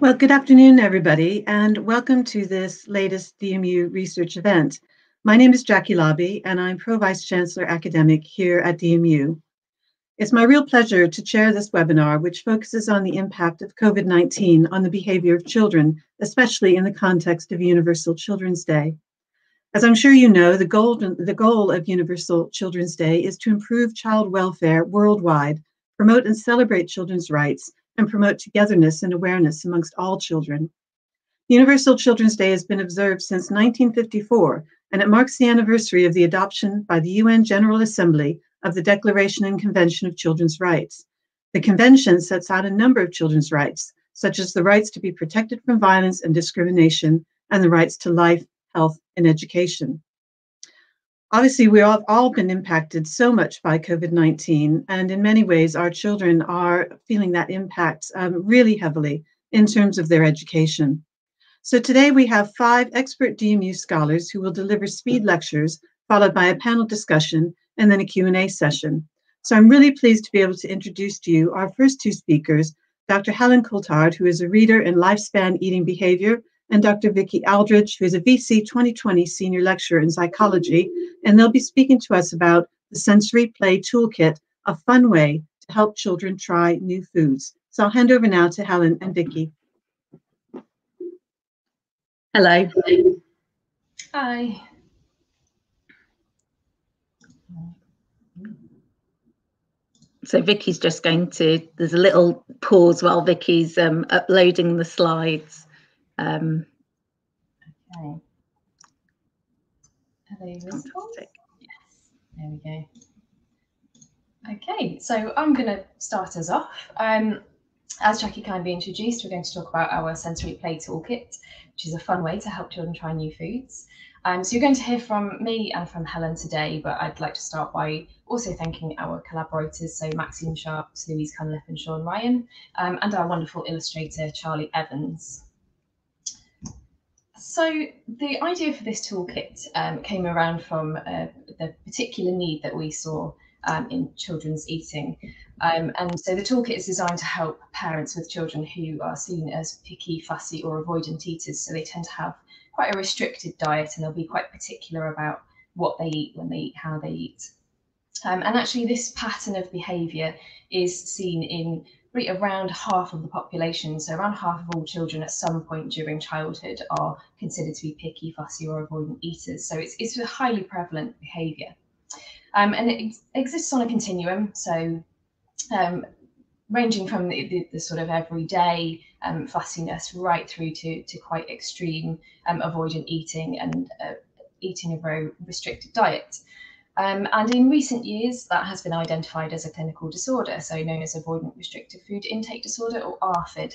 Well, good afternoon, everybody, and welcome to this latest DMU research event. My name is Jackie Labbe, and I'm Pro Vice Chancellor Academic here at DMU. It's my real pleasure to chair this webinar, which focuses on the impact of COVID-19 on the behavior of children, especially in the context of Universal Children's Day. As I'm sure you know, the goal, the goal of Universal Children's Day is to improve child welfare worldwide, promote and celebrate children's rights, and promote togetherness and awareness amongst all children. Universal Children's Day has been observed since 1954, and it marks the anniversary of the adoption by the UN General Assembly of the Declaration and Convention of Children's Rights. The convention sets out a number of children's rights, such as the rights to be protected from violence and discrimination, and the rights to life, health, and education. Obviously, we have all been impacted so much by COVID 19, and in many ways, our children are feeling that impact um, really heavily in terms of their education. So, today we have five expert DMU scholars who will deliver speed lectures, followed by a panel discussion and then a Q&A session. So, I'm really pleased to be able to introduce to you our first two speakers, Dr. Helen Coulthard, who is a reader in lifespan eating behavior and Dr. Vicki Aldridge, who is a VC 2020 Senior Lecturer in Psychology, and they'll be speaking to us about the Sensory Play Toolkit, a fun way to help children try new foods. So I'll hand over now to Helen and Vicki. Hello. Hi. So Vicky's just going to, there's a little pause while Vicky's um, uploading the slides. Um, okay. Are they visible? Yes. There we go. Okay, so I'm going to start us off. Um, as Jackie kindly introduced, we're going to talk about our sensory play toolkit, which is a fun way to help children try new foods. Um, so you're going to hear from me and from Helen today, but I'd like to start by also thanking our collaborators, so Maxine Sharps, Louise Cunliffe and Sean Ryan, um, and our wonderful illustrator, Charlie Evans. So the idea for this toolkit um, came around from uh, the particular need that we saw um, in children's eating. Um, and so the toolkit is designed to help parents with children who are seen as picky, fussy or avoidant eaters. So they tend to have quite a restricted diet and they'll be quite particular about what they eat, when they eat, how they eat. Um, and actually this pattern of behaviour is seen in around half of the population, so around half of all children at some point during childhood are considered to be picky, fussy, or avoidant eaters. So it's, it's a highly prevalent behaviour. Um, and it exists on a continuum, so um, ranging from the, the, the, sort of everyday um, fussiness right through to, to quite extreme um, avoidant eating and uh, eating a very restricted diet. Um, and in recent years, that has been identified as a clinical disorder, so known as avoidant restrictive food intake disorder or ARFID,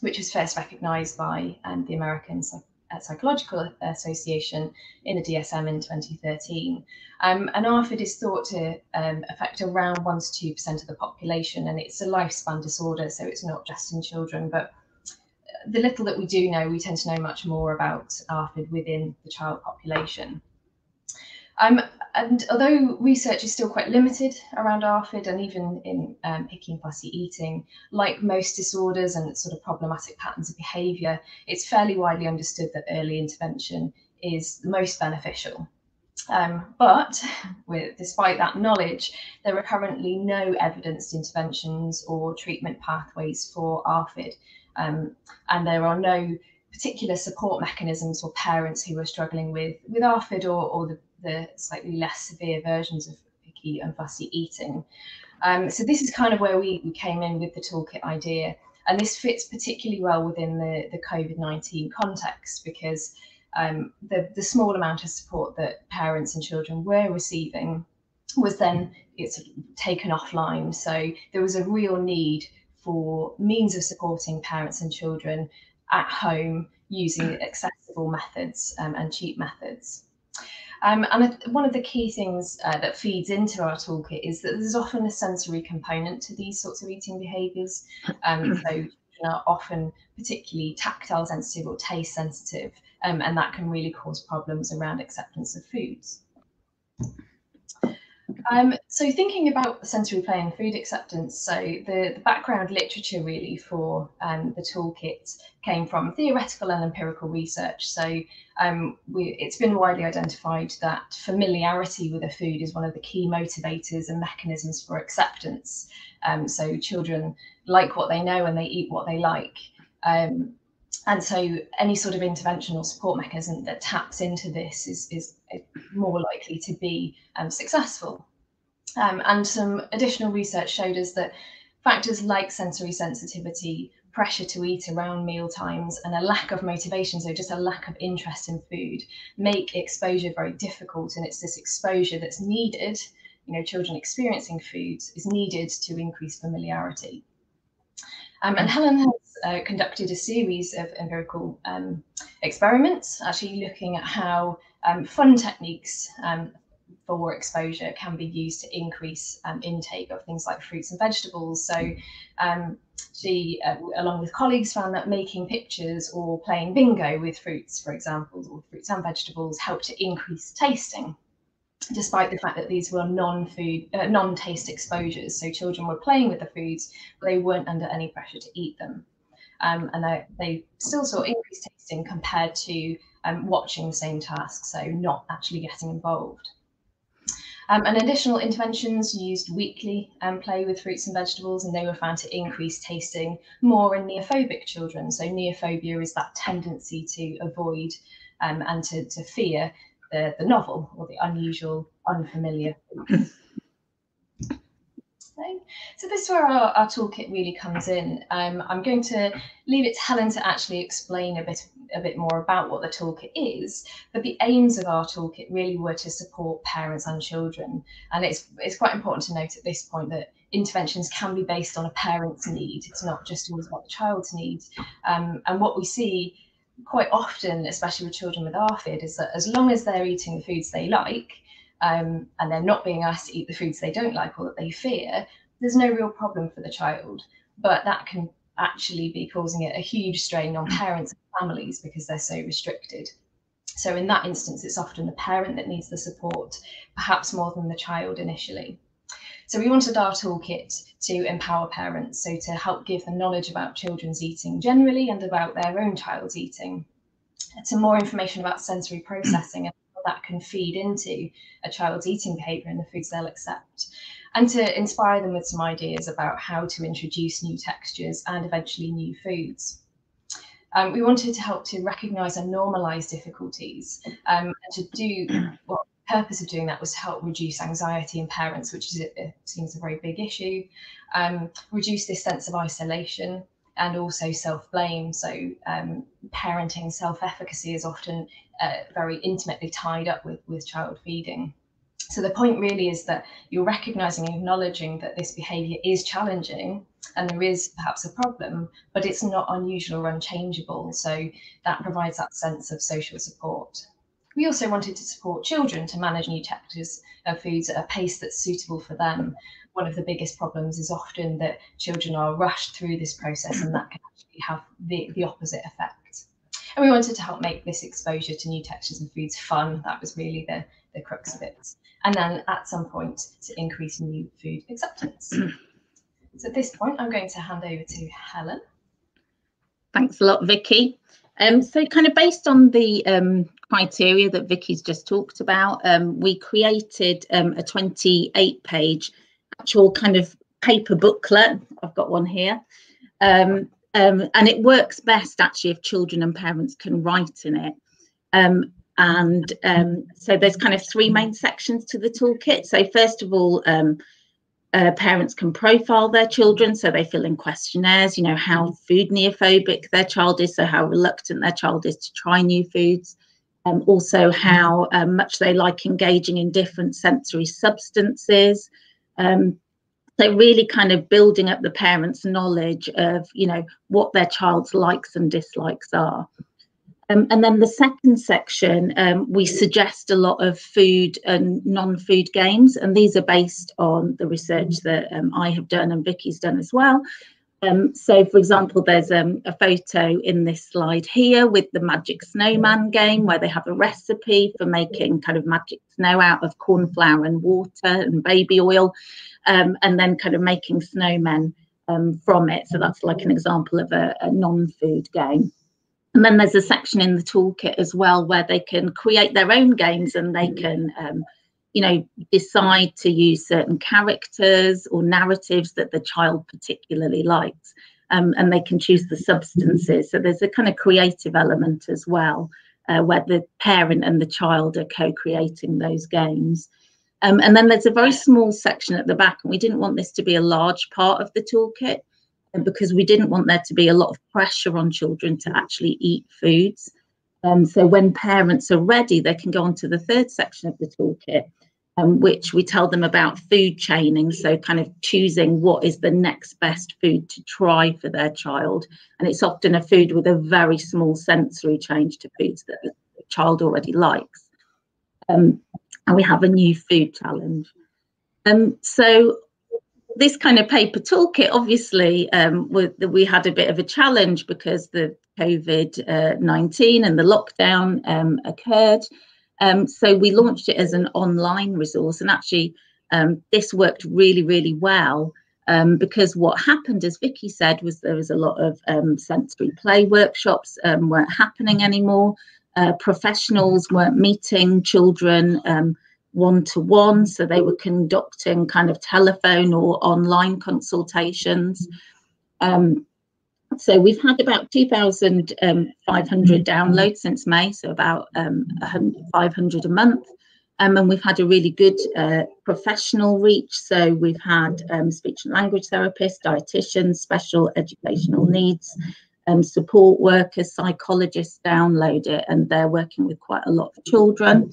which was first recognised by um, the American Psych uh, Psychological Association in a DSM in 2013. Um, and ARFID is thought to um, affect around 1 to 2% of the population, and it's a lifespan disorder, so it's not just in children, but the little that we do know, we tend to know much more about ARFID within the child population. Um, and although research is still quite limited around ARFID and even in um, picky fussy eating, like most disorders and sort of problematic patterns of behaviour, it's fairly widely understood that early intervention is most beneficial. Um, but with, despite that knowledge, there are currently no evidenced interventions or treatment pathways for ARFID, um, and there are no particular support mechanisms for parents who are struggling with, with ARFID or, or the the slightly less severe versions of picky and fussy eating. Um, so this is kind of where we, we came in with the toolkit idea. And this fits particularly well within the, the COVID-19 context because um, the, the small amount of support that parents and children were receiving was then it's taken offline. So there was a real need for means of supporting parents and children at home using accessible methods um, and cheap methods. Um, and one of the key things uh, that feeds into our toolkit is that there's often a sensory component to these sorts of eating behaviours. Um, so children are often particularly tactile sensitive or taste sensitive, um, and that can really cause problems around acceptance of foods. Um, so thinking about sensory play and food acceptance, so the, the background literature really for um, the toolkit came from theoretical and empirical research. So um, we, it's been widely identified that familiarity with a food is one of the key motivators and mechanisms for acceptance. Um, so children like what they know and they eat what they like. Um, and so any sort of intervention or support mechanism that taps into this is, is more likely to be um, successful. Um, and some additional research showed us that factors like sensory sensitivity, pressure to eat around meal times, and a lack of motivation, so just a lack of interest in food, make exposure very difficult. And it's this exposure that's needed, you know, children experiencing foods is needed to increase familiarity. Um, and Helen has uh, conducted a series of empirical um, experiments, actually looking at how um, fun techniques um, for exposure can be used to increase um, intake of things like fruits and vegetables. So um, she, uh, along with colleagues, found that making pictures or playing bingo with fruits, for example, or fruits and vegetables, helped to increase tasting, despite the fact that these were non-food, uh, non-taste exposures. So children were playing with the foods, but they weren't under any pressure to eat them. Um, and they, they, still saw increased tasting compared to um, watching the same task, so not actually getting involved. Um, and additional interventions used weekly um, play with fruits and vegetables, and they were found to increase tasting more in neophobic children. So neophobia is that tendency to avoid um, and to, to fear the, the novel or the unusual, unfamiliar. So this is where our, our toolkit really comes in. Um, I'm going to leave it to Helen to actually explain a bit a bit more about what the toolkit is, but the aims of our toolkit really were to support parents and children. And it's it's quite important to note at this point that interventions can be based on a parent's need. It's not just always about the child's needs. Um, and what we see quite often, especially with children with ARFID, is that as long as they're eating the foods they like, um, and they're not being asked to eat the foods they don't like or that they fear, there's no real problem for the child. But that can actually be causing it a huge strain on parents and families because they're so restricted. So in that instance, it's often the parent that needs the support, perhaps more than the child initially. So we wanted our toolkit to empower parents, so to help give them knowledge about children's eating generally and about their own child's eating, to more information about sensory processing and how that can feed into a child's eating behaviour and the foods they'll accept, and to inspire them with some ideas about how to introduce new textures and eventually new foods. Um, we wanted to help to recognise and normalise difficulties um, and to do the purpose of doing that was to help reduce anxiety in parents, which is it seems a very big issue, um, reduce this sense of isolation and also self-blame. So um, parenting self-efficacy is often uh, very intimately tied up with, with child feeding. So the point really is that you're recognizing and acknowledging that this behavior is challenging and there is perhaps a problem, but it's not unusual or unchangeable. So that provides that sense of social support. We also wanted to support children to manage new textures of foods at a pace that's suitable for them. One of the biggest problems is often that children are rushed through this process and that can actually have the, the opposite effect. And we wanted to help make this exposure to new textures and foods fun. That was really the, the crux of it and then at some point to increase new food acceptance. so at this point, I'm going to hand over to Helen. Thanks a lot, Vicky. Um, so kind of based on the um, criteria that Vicky's just talked about, um, we created um, a 28 page actual kind of paper booklet. I've got one here. Um, um, and it works best actually if children and parents can write in it. Um, and um, so there's kind of three main sections to the toolkit. So first of all, um, uh, parents can profile their children, so they fill in questionnaires. You know how food neophobic their child is, so how reluctant their child is to try new foods. Um, also, how um, much they like engaging in different sensory substances. Um, so really kind of building up the parents' knowledge of you know what their child's likes and dislikes are. Um, and then the second section, um, we suggest a lot of food and non-food games, and these are based on the research that um, I have done and Vicky's done as well. Um, so, for example, there's um, a photo in this slide here with the Magic Snowman game where they have a recipe for making kind of magic snow out of corn flour and water and baby oil, um, and then kind of making snowmen from it. So that's like an example of a, a non-food game. And then there's a section in the toolkit as well where they can create their own games and they can um, you know, decide to use certain characters or narratives that the child particularly likes. Um, and they can choose the substances. So there's a kind of creative element as well, uh, where the parent and the child are co creating those games. Um, and then there's a very small section at the back, and we didn't want this to be a large part of the toolkit because we didn't want there to be a lot of pressure on children to actually eat foods. Um, so when parents are ready, they can go on to the third section of the toolkit, um, which we tell them about food chaining. So kind of choosing what is the next best food to try for their child. And it's often a food with a very small sensory change to foods that the child already likes. Um, and we have a new food challenge. Um, so this kind of paper toolkit, obviously, um, we, we had a bit of a challenge because the COVID uh, 19 and the lockdown um, occurred. Um, so we launched it as an online resource, and actually, um, this worked really, really well. Um, because what happened, as Vicky said, was there was a lot of um, sensory play workshops weren't happening anymore. Uh, professionals weren't meeting children one to one. So they were conducting kind of telephone or online consultations. Um, so we've had about 2,500 um, downloads since May, so about um, 500 a month. Um, and we've had a really good uh, professional reach. So we've had um, speech and language therapists, dietitians, special educational needs, um, support workers, psychologists download it, and they're working with quite a lot of children.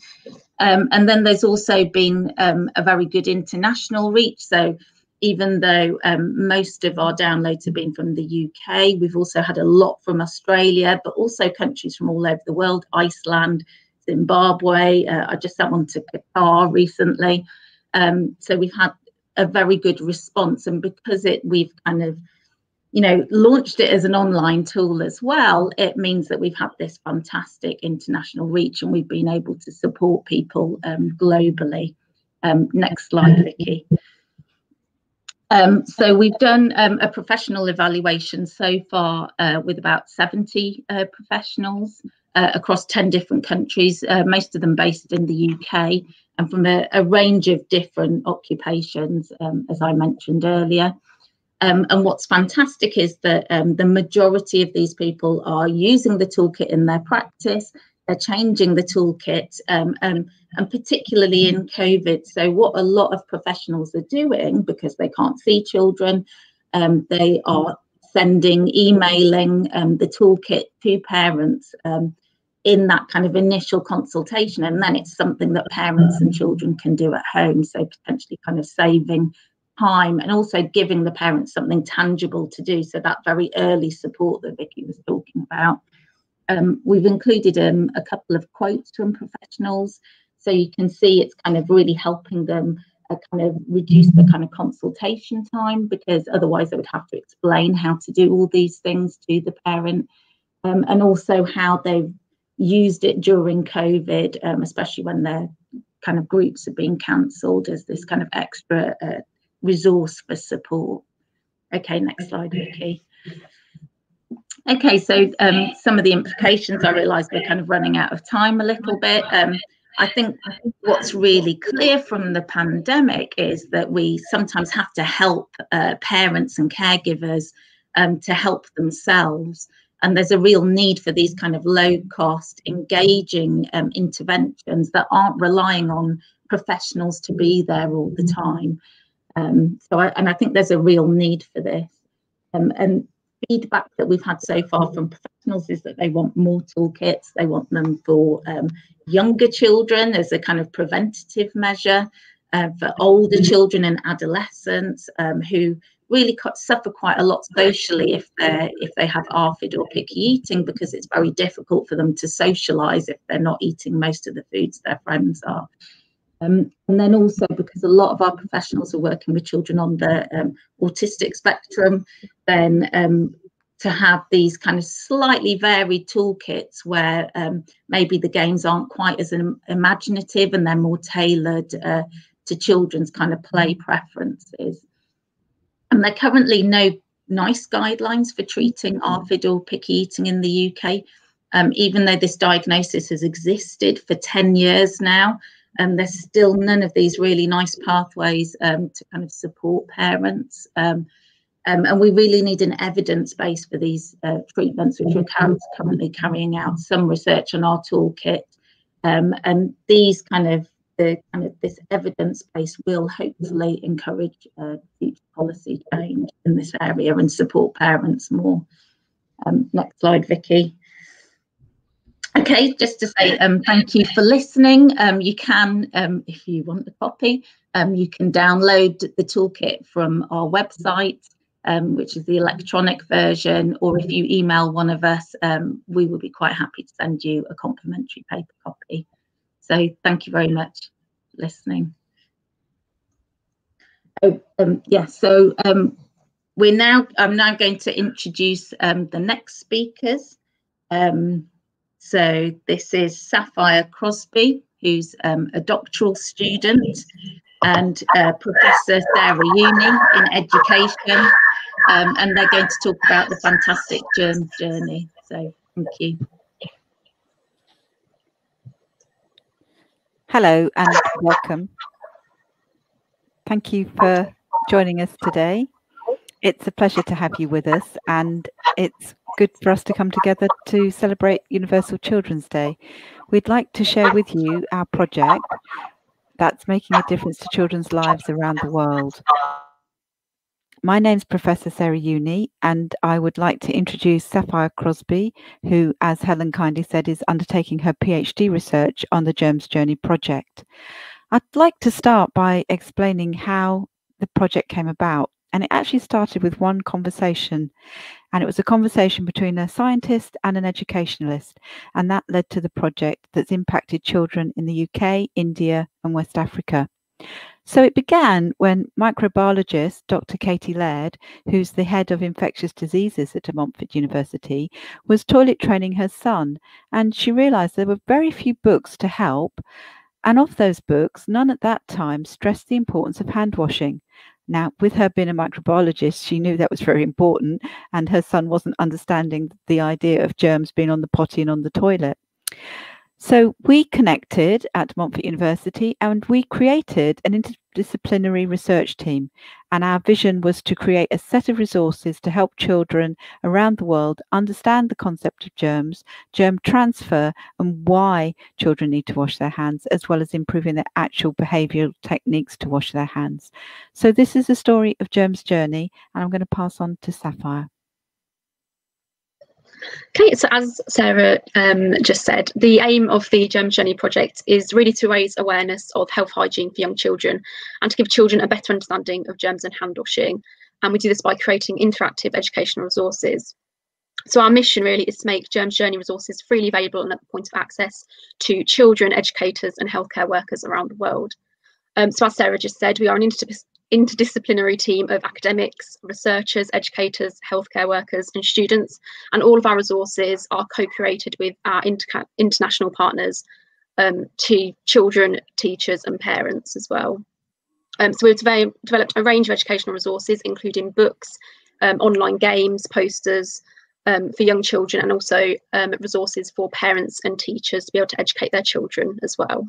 Um, and then there's also been um, a very good international reach. So even though um, most of our downloads have been from the UK, we've also had a lot from Australia, but also countries from all over the world, Iceland, Zimbabwe. Uh, I just sent one to Qatar recently. Um, so we've had a very good response, and because it we've kind of you know, launched it as an online tool as well, it means that we've had this fantastic international reach and we've been able to support people um, globally. Um, next slide, Vicky. Um, so we've done um, a professional evaluation so far uh, with about 70 uh, professionals uh, across 10 different countries, uh, most of them based in the UK and from a, a range of different occupations, um, as I mentioned earlier. Um, and what's fantastic is that um, the majority of these people are using the toolkit in their practice. They're changing the toolkit, um, and, and particularly in COVID. So, what a lot of professionals are doing because they can't see children, um, they are sending, emailing um, the toolkit to parents um, in that kind of initial consultation. And then it's something that parents and children can do at home. So, potentially kind of saving time and also giving the parents something tangible to do. So that very early support that Vicky was talking about. Um, we've included um, a couple of quotes from professionals. So you can see it's kind of really helping them uh, kind of reduce the kind of consultation time because otherwise they would have to explain how to do all these things to the parent um, and also how they've used it during COVID, um, especially when their kind of groups are being cancelled as this kind of extra uh, resource for support. Okay, next slide, Vicky. Okay, so um, some of the implications, I realise we're kind of running out of time a little bit. Um, I think what's really clear from the pandemic is that we sometimes have to help uh, parents and caregivers um, to help themselves. And there's a real need for these kind of low cost, engaging um, interventions that aren't relying on professionals to be there all the time. Um, so, I, and I think there's a real need for this. Um, and feedback that we've had so far from professionals is that they want more toolkits. They want them for um, younger children as a kind of preventative measure, uh, for older children and adolescents um, who really suffer quite a lot socially if they if they have ARFID or picky eating because it's very difficult for them to socialise if they're not eating most of the foods their friends are. Um, and then also because a lot of our professionals are working with children on the um, autistic spectrum, then um, to have these kind of slightly varied toolkits where um, maybe the games aren't quite as imaginative and they're more tailored uh, to children's kind of play preferences. And there are currently no NICE guidelines for treating ARFID or picky eating in the UK, um, even though this diagnosis has existed for 10 years now. And um, there's still none of these really nice pathways um, to kind of support parents. Um, um, and we really need an evidence base for these uh, treatments, which we're currently carrying out some research on our toolkit. Um, and these kind of the kind of this evidence base will hopefully encourage uh, future policy change in this area and support parents more. Um, next slide, Vicky. Okay, just to say um, thank you for listening. Um, you can, um, if you want a copy, um, you can download the toolkit from our website, um, which is the electronic version, or if you email one of us, um, we will be quite happy to send you a complimentary paper copy. So thank you very much for listening. Oh, yeah, so we're now, I'm now going to introduce the next speakers. Um, so this is Sapphire Crosby, who's um, a doctoral student, and uh, Professor Sarah Younie in education. Um, and they're going to talk about the fantastic journey. So thank you. Hello and welcome. Thank you for joining us today. It's a pleasure to have you with us, and it's good for us to come together to celebrate Universal Children's Day. We'd like to share with you our project that's making a difference to children's lives around the world. My name's Professor Sarah Younie, and I would like to introduce Sapphire Crosby, who, as Helen kindly said, is undertaking her PhD research on the Germs Journey project. I'd like to start by explaining how the project came about. And it actually started with one conversation. And it was a conversation between a scientist and an educationalist. And that led to the project that's impacted children in the UK, India, and West Africa. So it began when microbiologist Dr. Katie Laird, who's the head of infectious diseases at De Montfort University, was toilet training her son. And she realized there were very few books to help. And of those books, none at that time stressed the importance of hand washing. Now, with her being a microbiologist, she knew that was very important, and her son wasn't understanding the idea of germs being on the potty and on the toilet. So we connected at Montfort University and we created an interdisciplinary research team. And our vision was to create a set of resources to help children around the world understand the concept of germs, germ transfer, and why children need to wash their hands, as well as improving their actual behavioral techniques to wash their hands. So this is the story of Germ's journey, and I'm going to pass on to Sapphire. Okay, so as Sarah um, just said, the aim of the Germ Journey project is really to raise awareness of health hygiene for young children and to give children a better understanding of germs and hand washing. And we do this by creating interactive educational resources. So our mission really is to make Germ Journey resources freely available and at the point of access to children, educators and healthcare workers around the world. Um, so as Sarah just said, we are an interdisciplinary team of academics, researchers, educators, healthcare workers, and students. And all of our resources are co created with our inter international partners um, to children, teachers, and parents as well. Um, so we've developed a range of educational resources, including books, um, online games, posters. Um, for young children and also um, resources for parents and teachers to be able to educate their children as well.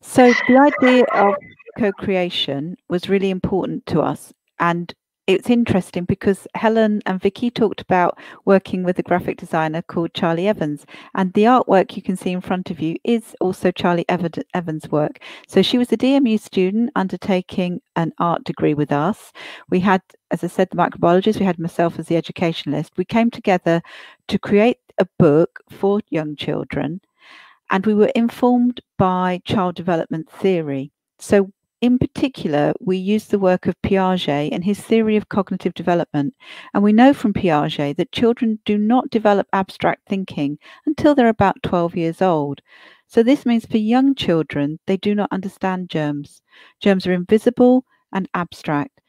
So the idea of co-creation was really important to us and it's interesting because Helen and Vicky talked about working with a graphic designer called Charlie Evans, and the artwork you can see in front of you is also Charlie Evans' work. So she was a DMU student undertaking an art degree with us. We had, as I said, the microbiologist, we had myself as the educationalist. We came together to create a book for young children, and we were informed by child development theory. So in particular, we use the work of Piaget and his theory of cognitive development. And we know from Piaget that children do not develop abstract thinking until they're about 12 years old. So this means for young children, they do not understand germs. Germs are invisible and abstract.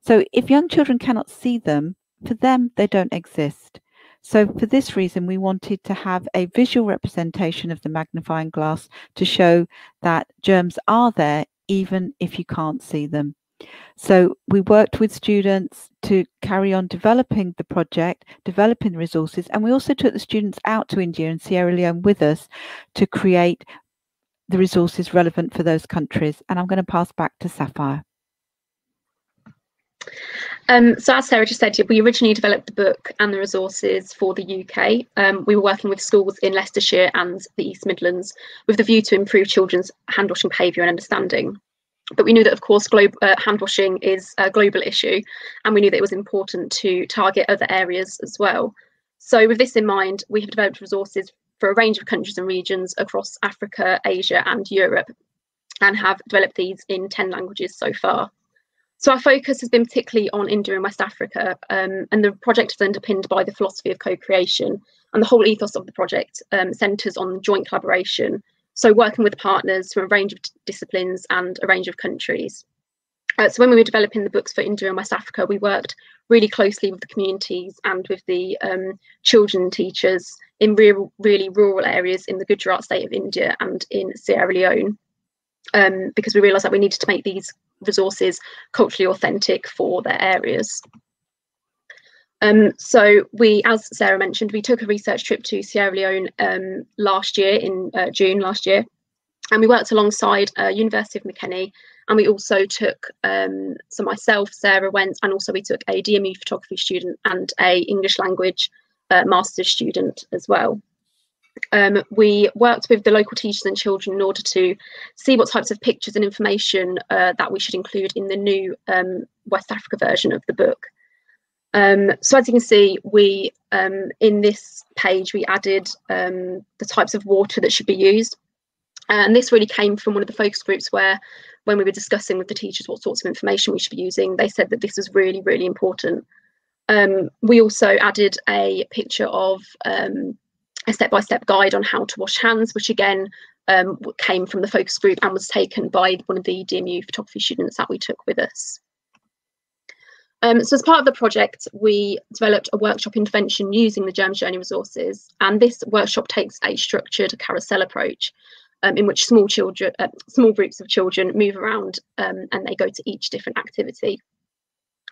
So if young children cannot see them, for them, they don't exist. So for this reason, we wanted to have a visual representation of the magnifying glass to show that germs are there even if you can't see them. So we worked with students to carry on developing the project, developing the resources, and we also took the students out to India and Sierra Leone with us to create the resources relevant for those countries. And I'm going to pass back to Sapphire. Um, so as Sarah just said, we originally developed the book and the resources for the UK. Um, we were working with schools in Leicestershire and the East Midlands with the view to improve children's hand washing behaviour and understanding. But we knew that, of course, globe, uh, hand washing is a global issue, and we knew that it was important to target other areas as well. So, with this in mind, we have developed resources for a range of countries and regions across Africa, Asia, and Europe, and have developed these in 10 languages so far. So, our focus has been particularly on India and West Africa, um, and the project is underpinned by the philosophy of co creation. And the whole ethos of the project um, centres on joint collaboration so working with partners from a range of disciplines and a range of countries. Uh, so when we were developing the books for India and West Africa, we worked really closely with the communities and with the um, children teachers in real, really rural areas in the Gujarat state of India and in Sierra Leone, um, because we realised that we needed to make these resources culturally authentic for their areas. Um, so we, as Sarah mentioned, we took a research trip to Sierra Leone um, last year in uh, June last year, and we worked alongside uh, University of Makeni, and we also took um, so myself, Sarah went, and also we took a DMU photography student and a English language uh, master's student as well. Um, we worked with the local teachers and children in order to see what types of pictures and information uh, that we should include in the new um, West Africa version of the book. Um, so as you can see, we um, in this page we added um, the types of water that should be used, and this really came from one of the focus groups where, when we were discussing with the teachers what sorts of information we should be using, they said that this was really really important. Um, we also added a picture of a step-by-step -step guide on how to wash hands, which again um, came from the focus group and was taken by one of the DMU photography students that we took with us. Um, so as part of the project, we developed a workshop intervention using the Germs Journey resources, and this workshop takes a structured carousel approach um, in which small children, uh, small groups of children move around um, and they go to each different activity.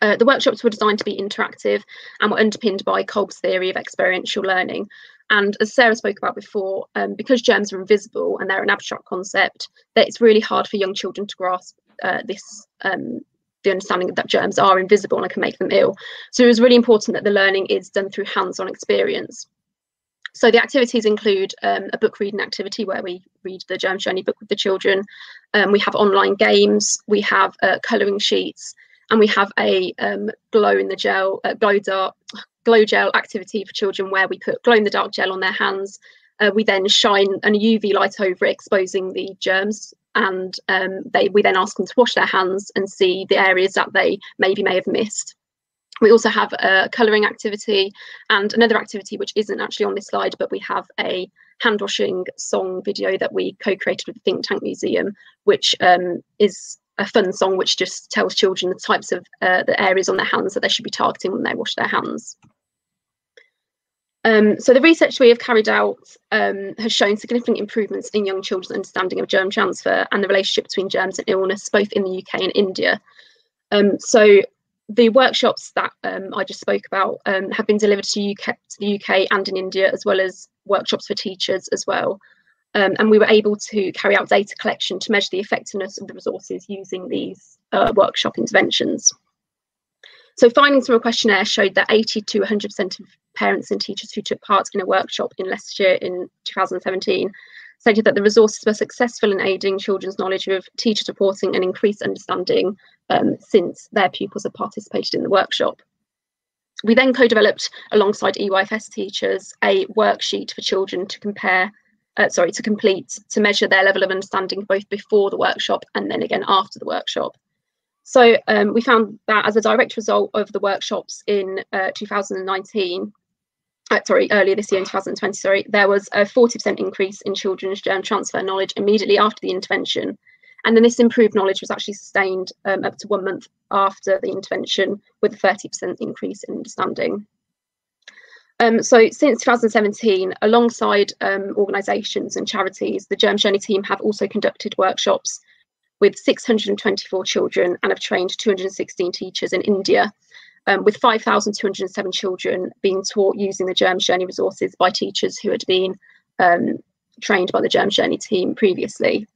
Uh, the workshops were designed to be interactive and were underpinned by Kolb's theory of experiential learning. And as Sarah spoke about before, um, because germs are invisible and they're an abstract concept, that it's really hard for young children to grasp uh, this um, the understanding that germs are invisible and can make them ill. So it was really important that the learning is done through hands-on experience. So the activities include um, a book reading activity where we read the Germ Journey book with the children. Um, we have online games, we have uh, colouring sheets, and we have a um, glow in the gel, uh, glow dark, glow gel activity for children where we put glow in the dark gel on their hands. Uh, we then shine an UV light over it, exposing the germs and um, they we then ask them to wash their hands and see the areas that they maybe may have missed. We also have a colouring activity and another activity which isn't actually on this slide, but we have a hand washing song video that we co-created with the Think Tank Museum, which um, is a fun song which just tells children the types of uh, the areas on their hands that they should be targeting when they wash their hands. Um, so the research we have carried out um, has shown significant improvements in young children's understanding of germ transfer and the relationship between germs and illness, both in the UK and India. Um, so the workshops that um, I just spoke about um, have been delivered to, UK, to, the UK and in India, as well as workshops for teachers as well. Um, and we were able to carry out data collection to measure the effectiveness of the resources using these uh, workshop interventions. So findings from a questionnaire showed that 80 to 100% of parents and teachers who took part in a workshop in Leicestershire in 2017 stated that the resources were successful in aiding children's knowledge of teachers reporting and increased understanding um, since their pupils had participated in the workshop. We then co-developed alongside EYFS teachers a worksheet for children to compare, uh, sorry, to complete, to measure their level of understanding both before the workshop and then again after the workshop. So um, we found that as a direct result of the workshops in uh, 2019, uh, sorry, earlier this year in 2020, sorry, there was a 40% increase in children's germ transfer knowledge immediately after the intervention. And then this improved knowledge was actually sustained um, up to one month after the intervention with a 30% increase in understanding. Um, so since 2017, alongside um, organisations and charities, the Germ Journey team have also conducted workshops with 624 children and have trained 216 teachers in India, um, with 5,207 children being taught using the Germ Journey resources by teachers who had been um, trained by the Germ Journey team previously.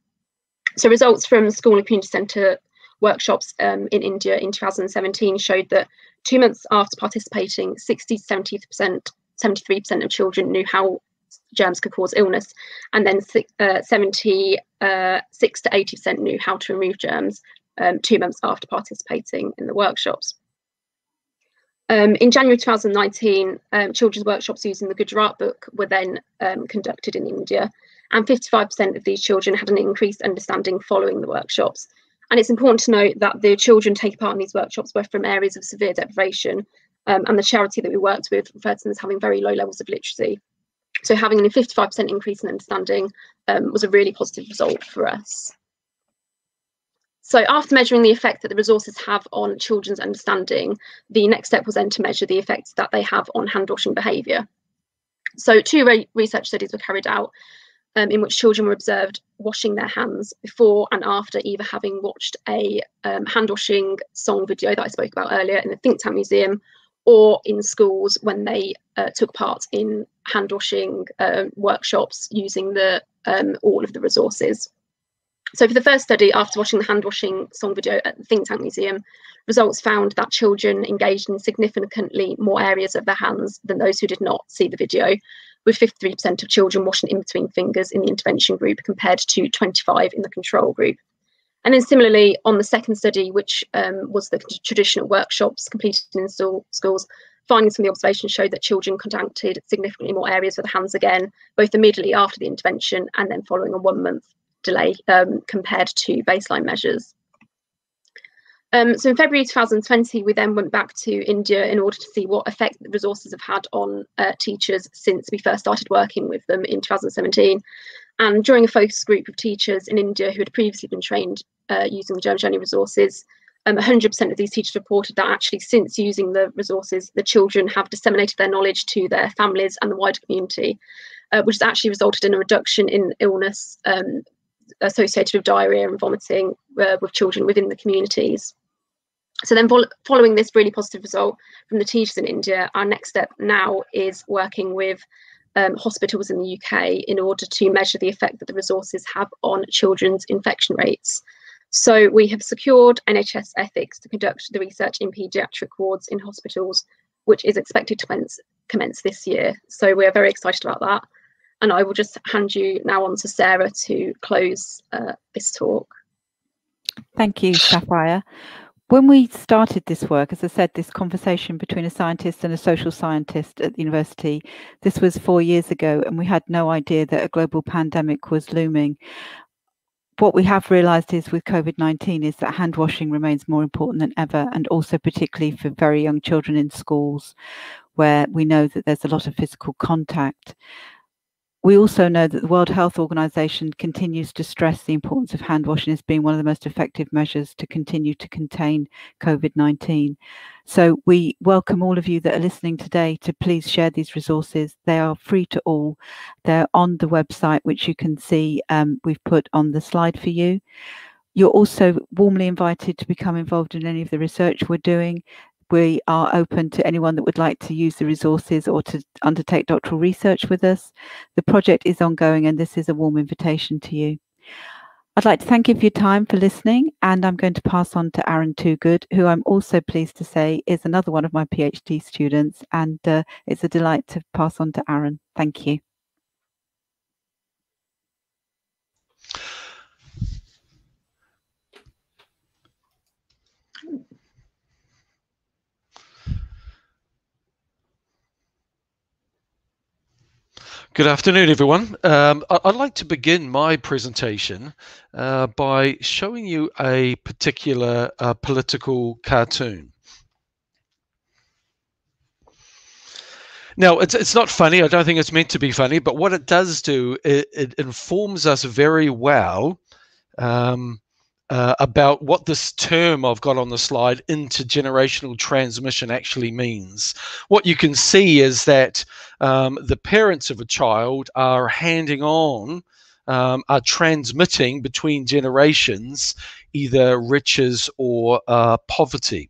So results from school and community centre workshops um, in India in 2017 showed that two months after participating, 60 70%, 73% of children knew how germs could cause illness, and then uh, 76 uh, to 80% knew how to remove germs um, two months after participating in the workshops. Um, in January 2019, um, children's workshops using the Gujarat book were then um, conducted in India, and 55% of these children had an increased understanding following the workshops. And it's important to note that the children taking part in these workshops were from areas of severe deprivation, um, and the charity that we worked with referred to them as having very low levels of literacy. So having a 55% increase in understanding um, was a really positive result for us. So after measuring the effect that the resources have on children's understanding, the next step was then to measure the effects that they have on hand washing behaviour. So two re research studies were carried out um, in which children were observed washing their hands before and after either having watched a um, hand washing song video that I spoke about earlier in the Think Tank Museum or in schools when they uh, took part in hand washing uh, workshops using the um, all of the resources. So for the first study, after watching the hand washing song video at the Think Tank Museum, results found that children engaged in significantly more areas of their hands than those who did not see the video, with 53% of children washing in between fingers in the intervention group compared to 25 in the control group. And then similarly, on the second study, which um, was the traditional workshops completed in schools, findings from the observation showed that children contacted significantly more areas with the hands again, both immediately after the intervention and then following a one month delay um, compared to baseline measures. Um, so in February 2020, we then went back to India in order to see what effect the resources have had on uh, teachers since we first started working with them in 2017. And during a focus group of teachers in India who had previously been trained uh, using the Germ Journey resources, 100% um, of these teachers reported that actually since using the resources, the children have disseminated their knowledge to their families and the wider community, uh, which has actually resulted in a reduction in illness um, associated with diarrhea and vomiting uh, with children within the communities. So then following this really positive result from the teachers in India, our next step now is working with um, hospitals in the UK in order to measure the effect that the resources have on children's infection rates. So we have secured NHS ethics to conduct the research in paediatric wards in hospitals, which is expected to commence, commence this year. So we are very excited about that. And I will just hand you now on to Sarah to close uh, this talk. Thank you, Sapphire. When we started this work, as I said, this conversation between a scientist and a social scientist at the university, this was four years ago, and we had no idea that a global pandemic was looming. What we have realised is with COVID 19 is that hand washing remains more important than ever, and also particularly for very young children in schools where we know that there's a lot of physical contact. We also know that the World Health Organization continues to stress the importance of hand washing as being one of the most effective measures to continue to contain COVID 19. So we welcome all of you that are listening today to please share these resources. They are free to all. They're on the website, which you can see um, we've put on the slide for you. You're also warmly invited to become involved in any of the research we're doing we are open to anyone that would like to use the resources or to undertake doctoral research with us. The project is ongoing and this is a warm invitation to you. I'd like to thank you for your time for listening and I'm going to pass on to Aaron Toogood, who I'm also pleased to say is another one of my PhD students and uh, it's a delight to pass on to Aaron. Thank you. Good afternoon, everyone. Um, I'd like to begin my presentation uh, by showing you a particular uh, political cartoon. Now, it's, it's not funny. I don't think it's meant to be funny, but what it does do, it, it informs us very well um, uh, about what this term I've got on the slide, intergenerational transmission, actually means. What you can see is that um, the parents of a child are handing on, um, are transmitting between generations either riches or uh, poverty.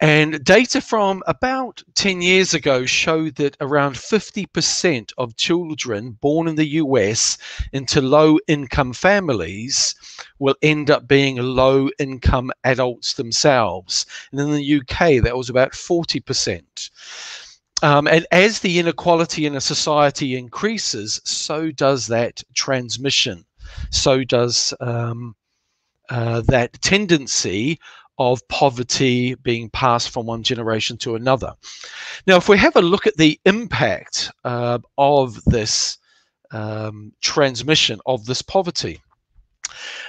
And data from about 10 years ago showed that around 50% of children born in the US into low income families will end up being low income adults themselves. And in the UK, that was about 40%. Um, and as the inequality in a society increases, so does that transmission. So does um, uh, that tendency of poverty being passed from one generation to another. Now, if we have a look at the impact uh, of this um, transmission of this poverty,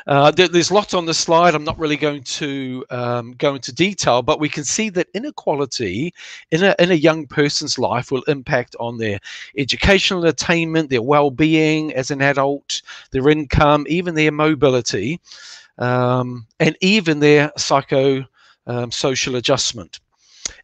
uh, there, there's lots on the slide. I'm not really going to um, go into detail, but we can see that inequality in a, in a young person's life will impact on their educational attainment, their well-being as an adult, their income, even their mobility um, and even their psycho um, social adjustment.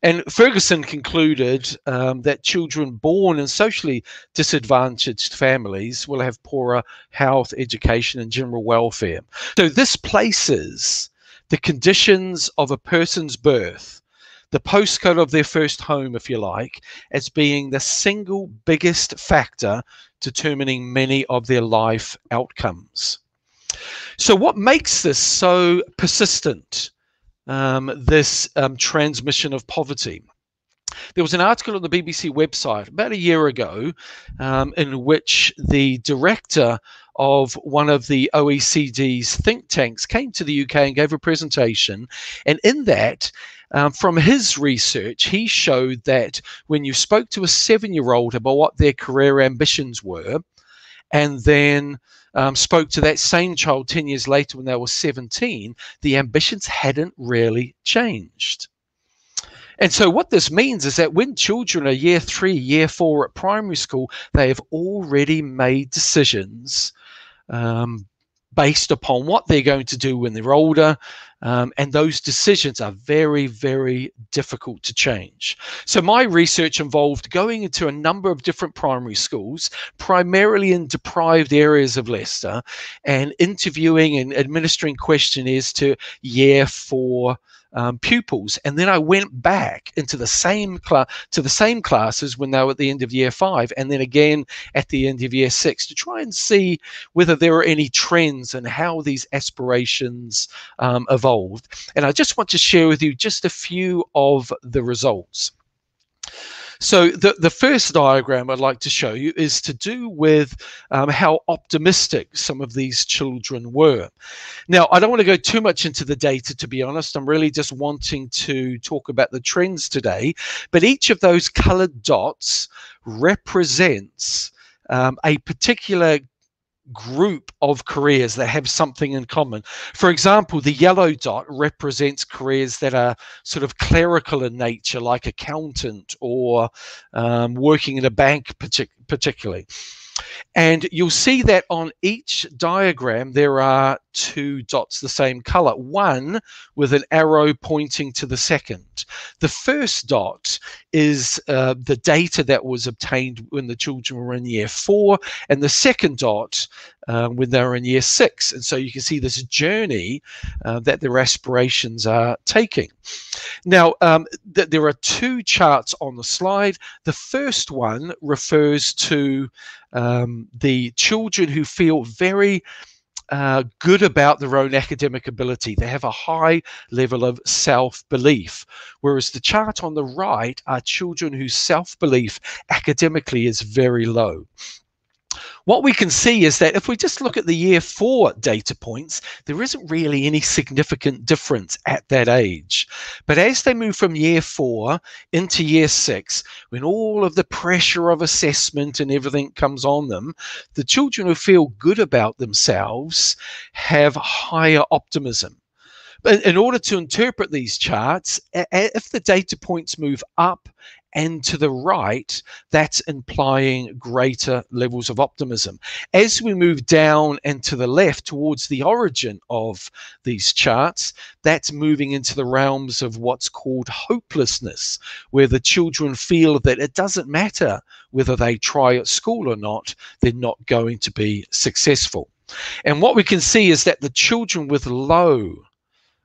And Ferguson concluded um, that children born in socially disadvantaged families will have poorer health, education, and general welfare. So this places the conditions of a person's birth, the postcode of their first home, if you like, as being the single biggest factor determining many of their life outcomes. So, what makes this so persistent, um, this um, transmission of poverty? There was an article on the BBC website about a year ago um, in which the director of one of the OECD's think tanks came to the UK and gave a presentation. And in that, um, from his research, he showed that when you spoke to a seven year old about what their career ambitions were, and then um, spoke to that same child 10 years later when they were 17, the ambitions hadn't really changed. And so, what this means is that when children are year three, year four at primary school, they have already made decisions um, based upon what they're going to do when they're older. Um, and those decisions are very, very difficult to change. So, my research involved going into a number of different primary schools, primarily in deprived areas of Leicester, and interviewing and administering questionnaires to year four um, pupils. And then I went back into the same class to the same classes when they were at the end of year five, and then again at the end of year six to try and see whether there are any trends and how these aspirations um, evolved. And I just want to share with you just a few of the results. So the, the first diagram I'd like to show you is to do with um, how optimistic some of these children were. Now, I don't want to go too much into the data, to be honest. I'm really just wanting to talk about the trends today. But each of those colored dots represents um, a particular group of careers that have something in common. For example, the yellow dot represents careers that are sort of clerical in nature, like accountant or um, working in a bank, partic particularly. And you'll see that on each diagram, there are two dots the same color, one with an arrow pointing to the second. The first dot is uh, the data that was obtained when the children were in year four, and the second dot uh, when they were in year six. And so you can see this journey uh, that their aspirations are taking. Now, um, th there are two charts on the slide. The first one refers to um, the children who feel very uh, good about their own academic ability. They have a high level of self belief. Whereas the chart on the right are children whose self belief academically is very low. What we can see is that if we just look at the year four data points, there isn't really any significant difference at that age. But as they move from year four into year six, when all of the pressure of assessment and everything comes on them, the children who feel good about themselves have higher optimism But in order to interpret these charts, if the data points move up and to the right, that's implying greater levels of optimism. As we move down and to the left towards the origin of these charts, that's moving into the realms of what's called hopelessness, where the children feel that it doesn't matter whether they try at school or not, they're not going to be successful. And what we can see is that the children with low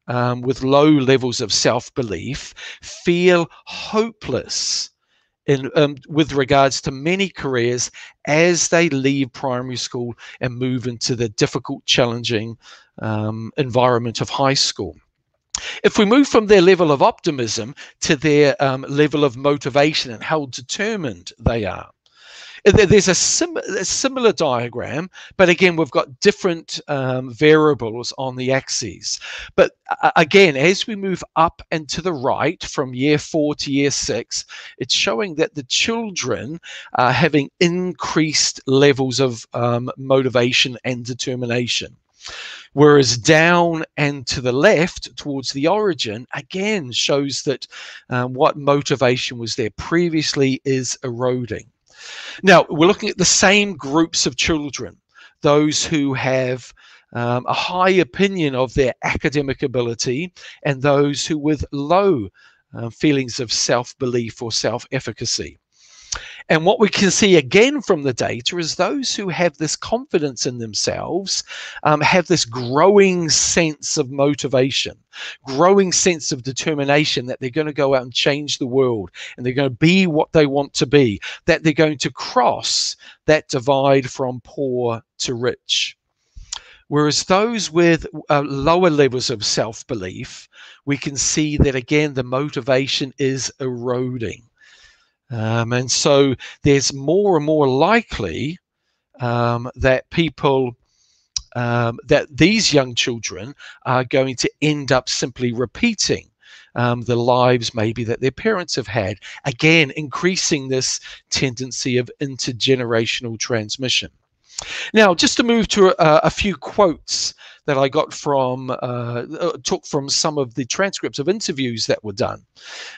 um, with low levels of self-belief feel hopeless in um, with regards to many careers as they leave primary school and move into the difficult, challenging um, environment of high school. If we move from their level of optimism to their um, level of motivation and how determined they are, there's a, sim a, similar diagram, but again, we've got different um, variables on the axes. But uh, again, as we move up and to the right from year four to year six, it's showing that the children are having increased levels of um, motivation and determination. Whereas down and to the left towards the origin, again, shows that um, what motivation was there previously is eroding. Now, we're looking at the same groups of children, those who have um, a high opinion of their academic ability and those who with low uh, feelings of self-belief or self-efficacy. And what we can see again from the data is those who have this confidence in themselves um, have this growing sense of motivation, growing sense of determination that they're going to go out and change the world and they're going to be what they want to be, that they're going to cross that divide from poor to rich. Whereas those with uh, lower levels of self belief, we can see that again the motivation is eroding. Um, and so there's more and more likely um, that people, um, that these young children are going to end up simply repeating um, the lives maybe that their parents have had. Again, increasing this tendency of intergenerational transmission. Now, just to move to a, a few quotes that I got from, uh, uh, took from some of the transcripts of interviews that were done.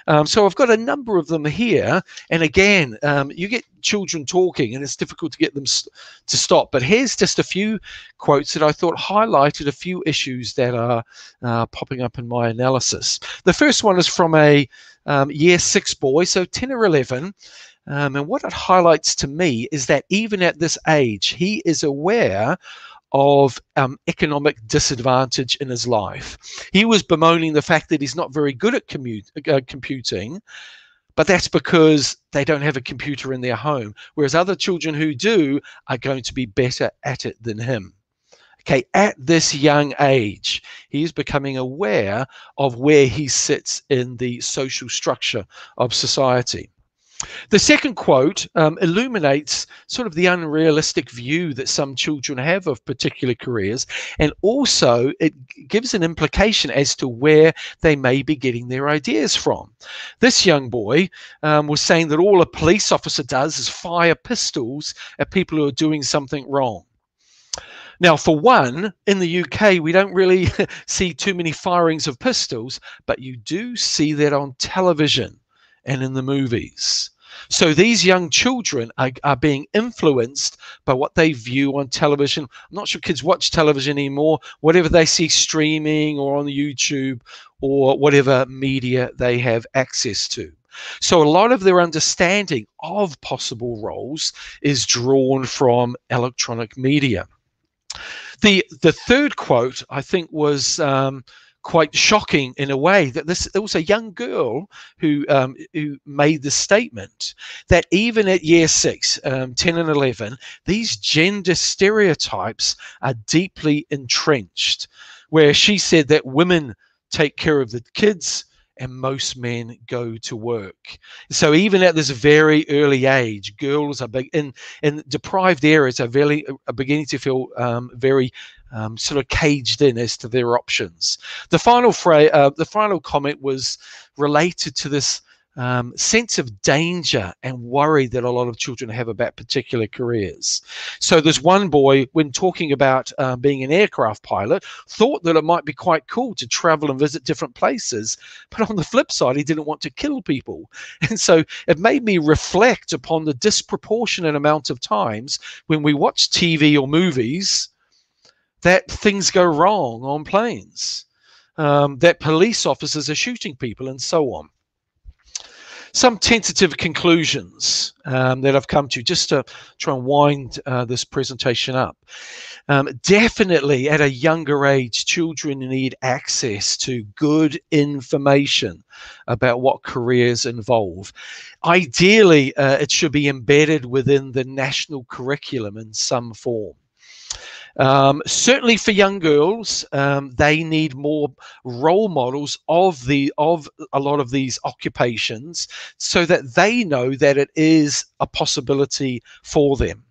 Um, so I've got a number of them here. And again, um, you get children talking and it's difficult to get them st to stop. But here's just a few quotes that I thought highlighted a few issues that are uh, popping up in my analysis. The first one is from a um, year six boy, so 10 or 11. Um, and what it highlights to me is that even at this age, he is aware of um, economic disadvantage in his life. He was bemoaning the fact that he's not very good at commute, uh, computing, but that's because they don't have a computer in their home, whereas other children who do are going to be better at it than him. Okay, at this young age, he is becoming aware of where he sits in the social structure of society. The second quote um, illuminates sort of the unrealistic view that some children have of particular careers, and also it gives an implication as to where they may be getting their ideas from. This young boy um, was saying that all a police officer does is fire pistols at people who are doing something wrong. Now, for one, in the UK, we don't really see too many firings of pistols, but you do see that on television and in the movies. So these young children are, are being influenced by what they view on television. I'm not sure kids watch television anymore, whatever they see streaming or on YouTube or whatever media they have access to. So a lot of their understanding of possible roles is drawn from electronic media. The the third quote I think was um, quite shocking in a way that this there was a young girl who um, who made the statement that even at year six, um, 10 and 11, these gender stereotypes are deeply entrenched, where she said that women take care of the kids and most men go to work. So even at this very early age, girls are big in in deprived areas are very are beginning to feel um, very um, sort of caged in as to their options. The final fra- uh, the final comment was related to this um, sense of danger and worry that a lot of children have about particular careers. So there's one boy, when talking about uh, being an aircraft pilot, thought that it might be quite cool to travel and visit different places. But on the flip side, he didn't want to kill people. And so it made me reflect upon the disproportionate amount of times when we watch TV or movies that things go wrong on planes, um, that police officers are shooting people, and so on some tentative conclusions um, that I've come to just to try and wind uh, this presentation up. Um, definitely at a younger age, children need access to good information about what careers involve. Ideally, uh, it should be embedded within the national curriculum in some form. Um, certainly for young girls, um, they need more role models of the of a lot of these occupations, so that they know that it is a possibility for them.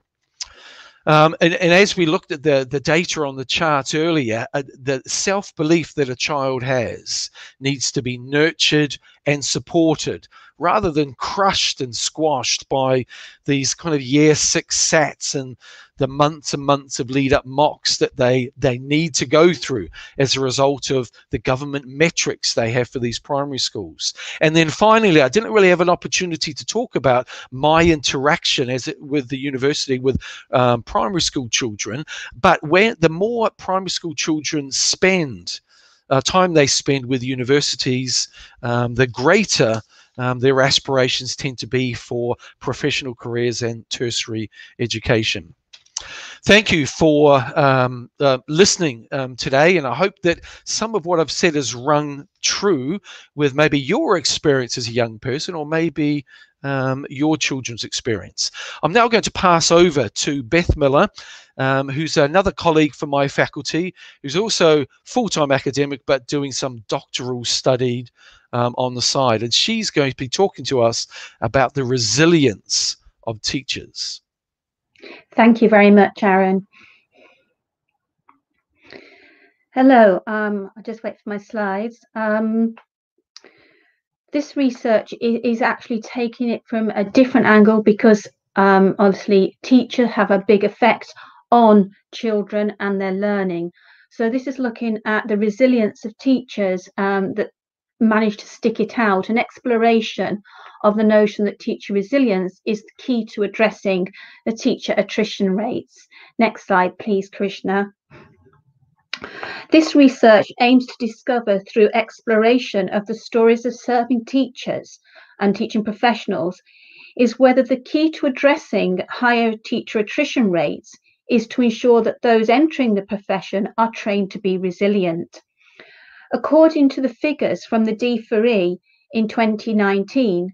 Um, and, and, as we looked at the, the data on the chart earlier, uh, the self belief that a child has needs to be nurtured and supported rather than crushed and squashed by these kind of year six sats and the months and months of lead up mocks that they they need to go through as a result of the government metrics they have for these primary schools and then finally i didn't really have an opportunity to talk about my interaction as it with the university with um, primary school children but where the more primary school children spend uh, time they spend with universities um, the greater um, their aspirations tend to be for professional careers and tertiary education. Thank you for um, uh, listening um, today, and I hope that some of what I've said has rung true with maybe your experience as a young person, or maybe um, your children's experience. I'm now going to pass over to Beth Miller, um, who's another colleague from my faculty, who's also full-time academic but doing some doctoral study um, on the side. And she's going to be talking to us about the resilience of teachers. Thank you very much, Aaron. Hello, um, I'll just wait for my slides. Um, this research is, is, actually taking it from a different angle because um, obviously teachers have a big effect on children and their learning. So this is looking at the resilience of teachers um, that manage to stick it out, an exploration of the notion that teacher resilience is the key to addressing the teacher attrition rates. Next slide, please, Krishna. This research aims to discover through exploration of the stories of serving teachers and teaching professionals is whether the key to addressing higher teacher attrition rates is to ensure that those entering the profession are trained to be resilient. According to the figures from the DfE in 2019,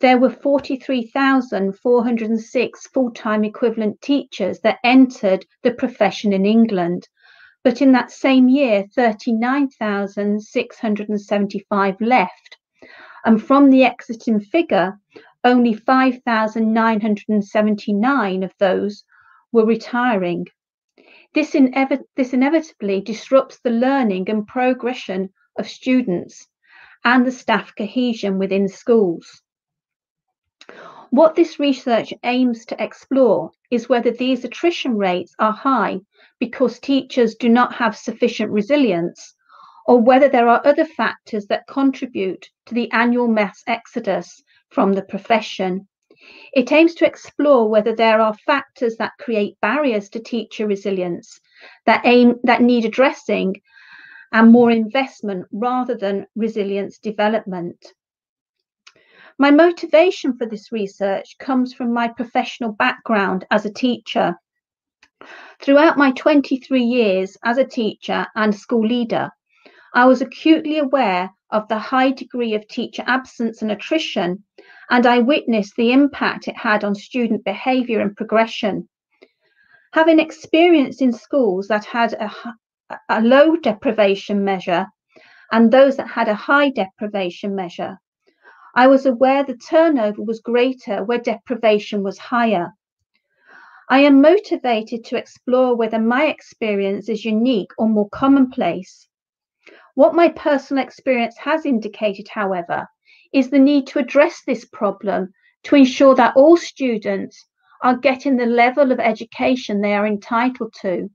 there were 43,406 full-time equivalent teachers that entered the profession in England. But in that same year, 39,675 left. And from the exiting figure, only 5,979 of those were retiring. This, inev- this inevitably disrupts the learning and progression of students and the staff cohesion within schools. What this research aims to explore is whether these attrition rates are high because teachers do not have sufficient resilience, or whether there are other factors that contribute to the annual mass exodus from the profession. It aims to explore whether there are factors that create barriers to teacher resilience that aim that need addressing and more investment rather than resilience development. My motivation for this research comes from my professional background as a teacher. Throughout my 23 years as a teacher and school leader, I was acutely aware of the high degree of teacher absence and attrition, and I witnessed the impact it had on student behaviour and progression. Having experience in schools that had a, a low deprivation measure and those that had a high deprivation measure, I was aware the turnover was greater where deprivation was higher. I am motivated to explore whether my experience is unique or more commonplace. What my personal experience has indicated, however, is the need to address this problem to ensure that all students are getting the level of education they are entitled to.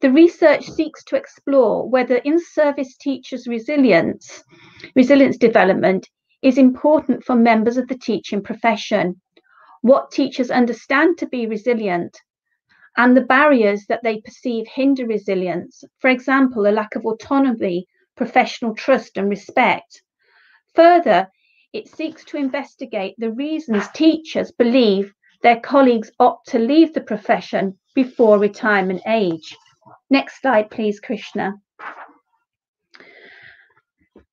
The research seeks to explore whether in-service teachers' resilience, resilience development is important for members of the teaching profession, what teachers understand to be resilient, and the barriers that they perceive hinder resilience, for example, a lack of autonomy, professional trust and respect. Further, it seeks to investigate the reasons teachers believe their colleagues opt to leave the profession before retirement age. Next slide, please, Krishna.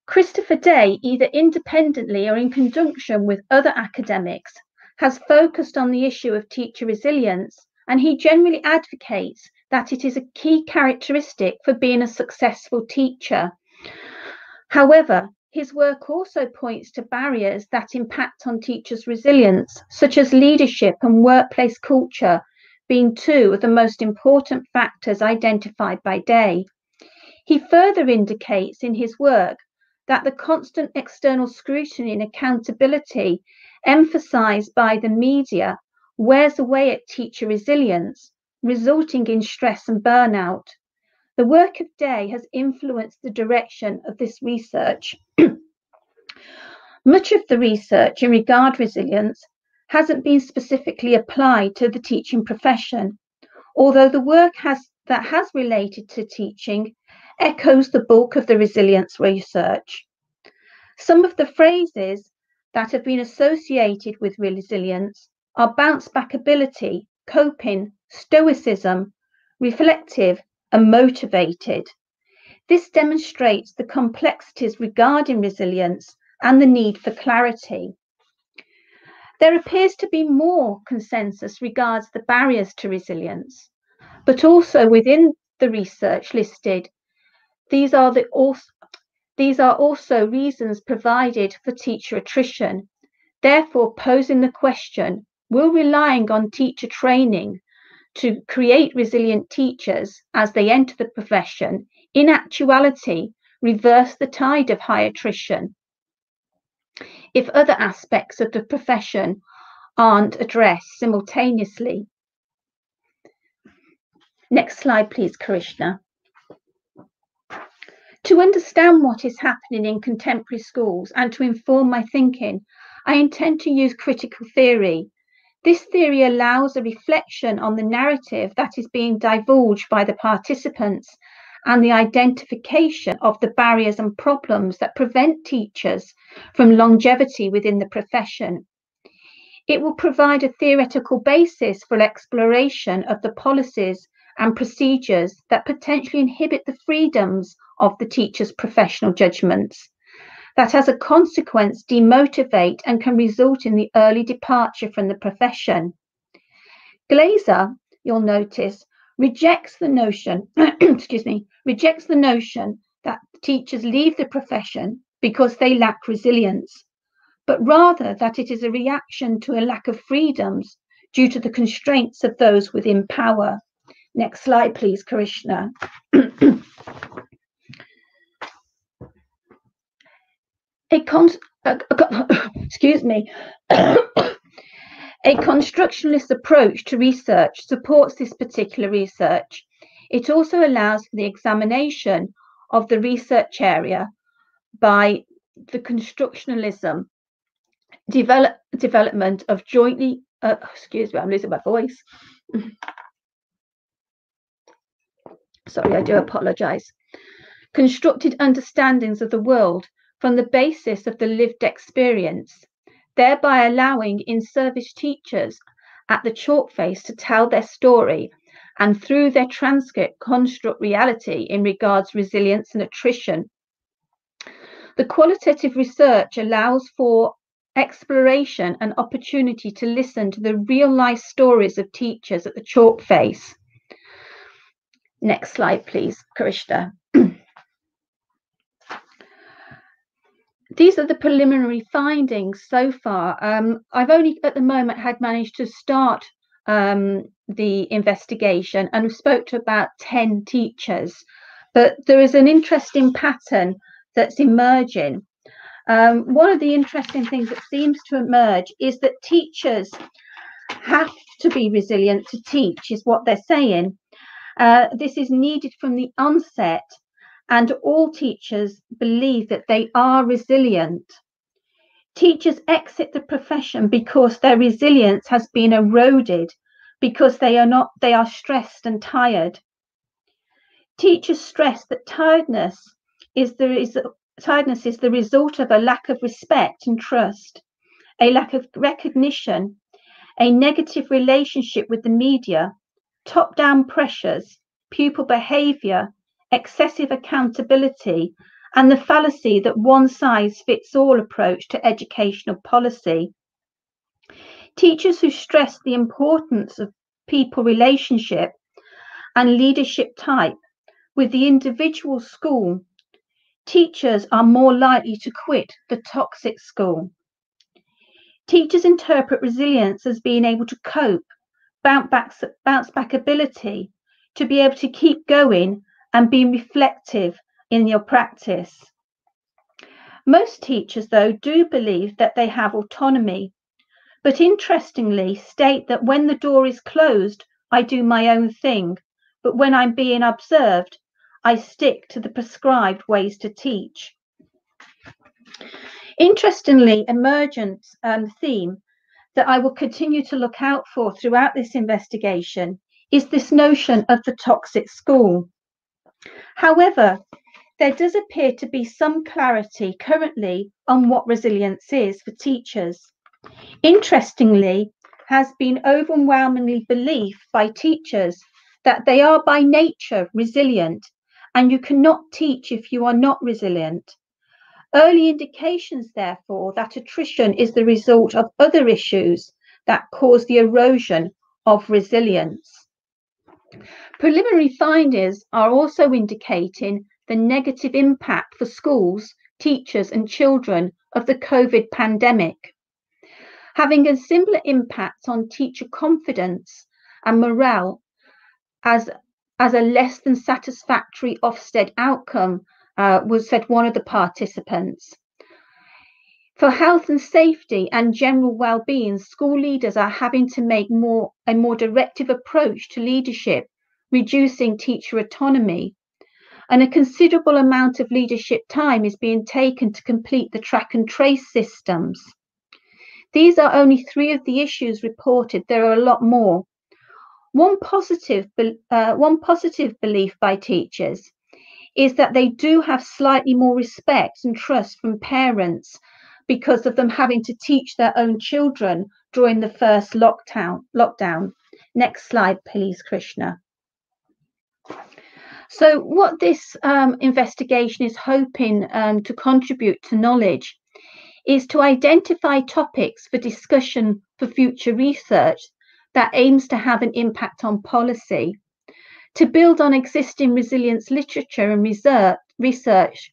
Christopher Day, either independently or in conjunction with other academics, has focused on the issue of teacher resilience, and he generally advocates that it is a key characteristic for being a successful teacher. However, his work also points to barriers that impact on teachers' resilience, such as leadership and workplace culture being two of the most important factors identified by Day. He further indicates in his work that the constant external scrutiny and accountability emphasized by the media wears away at teacher resilience, resulting in stress and burnout. The work of Day has influenced the direction of this research. Much of the research in regard resilience hasn't been specifically applied to the teaching profession, although the work has, that has related to teaching echoes the bulk of the resilience research. Some of the phrases that have been associated with resilience are bounce back ability, coping, stoicism, reflective, and motivated. This demonstrates the complexities regarding resilience and the need for clarity. There appears to be more consensus regards the barriers to resilience, but also within the research listed, these are the also, these are also reasons provided for teacher attrition, therefore posing the question, will relying on teacher training to create resilient teachers as they enter the profession, in actuality, reverse the tide of high attrition if other aspects of the profession aren't addressed simultaneously. Next slide, please, Karishna. To understand what is happening in contemporary schools and to inform my thinking, I intend to use critical theory this theory allows a reflection on the narrative that is being divulged by the participants and the identification of the barriers and problems that prevent teachers from longevity within the profession. It will provide a theoretical basis for exploration of the policies and procedures that potentially inhibit the freedoms of the teacher's professional judgments that as a consequence demotivate and can result in the early departure from the profession. Glaser, you'll notice, rejects the notion, excuse me, rejects the notion that teachers leave the profession because they lack resilience, but rather that it is a reaction to a lack of freedoms due to the constraints of those within power. Next slide, please, Karishna. A con- excuse me. a constructionist approach to research supports this particular research. It also allows for the examination of the research area by the constructionalism develop, development of jointly, uh, excuse me, I'm losing my voice. Sorry, I do apologize. Constructed understandings of the world from the basis of the lived experience, thereby allowing in service teachers at the chalk face to tell their story and through their transcript construct reality in regards resilience and attrition. The qualitative research allows for exploration and opportunity to listen to the real life stories of teachers at the chalk face. Next slide, please, Karishna. These are the preliminary findings so far. Um, I've only at the moment had managed to start um, the investigation and spoke to about 10 teachers, but there is an interesting pattern that's emerging. um, one of the interesting things that seems to emerge is that teachers have to be resilient to teach, is what they're saying. Uh, this is needed from the onset, and all teachers believe that they are resilient. Teachers exit the profession because their resilience has been eroded because they are not they are stressed and tired. Teachers stress that tiredness is the tiredness is the result of a lack of respect and trust, a lack of recognition, a negative relationship with the media, top-down pressures, pupil behavior, excessive accountability, and the fallacy that one size fits all approach to educational policy. Teachers who stress the importance of people relationship and leadership type with the individual school, teachers are more likely to quit the toxic school. Teachers interpret resilience as being able to cope, bounce back, bounce back ability, to be able to keep going and be reflective in your practice. Most teachers, though, do believe that they have autonomy, but interestingly state that when the door is closed, I do my own thing, but when I'm being observed, I stick to the prescribed ways to teach. Interestingly, emergent um, theme that I will continue to look out for throughout this investigation is this notion of the toxic school. However, there does appear to be some clarity currently on what resilience is for teachers. Interestingly, has been overwhelmingly belief by teachers that they are by nature resilient and you cannot teach if you are not resilient. Early indications, therefore, that attrition is the result of other issues that cause the erosion of resilience. Preliminary findings are also indicating the negative impact for schools, teachers, and children of the COVID pandemic, having a similar impact on teacher confidence and morale as, as a less than satisfactory Ofsted outcome, uh, was said one of the participants. For health and safety and general well-being, school leaders are having to make more a more directive approach to leadership, reducing teacher autonomy and a considerable amount of leadership time is being taken to complete the track and trace systems. These are only three of the issues reported. There are a lot more. One positive, uh, one positive belief by teachers is that they do have slightly more respect and trust from parents because of them having to teach their own children during the first lockdown. lockdown. Next slide, please, Krishna. So, what this um, investigation is hoping um, to contribute to knowledge is to identify topics for discussion for future research that aims to have an impact on policy, to build on existing resilience literature and research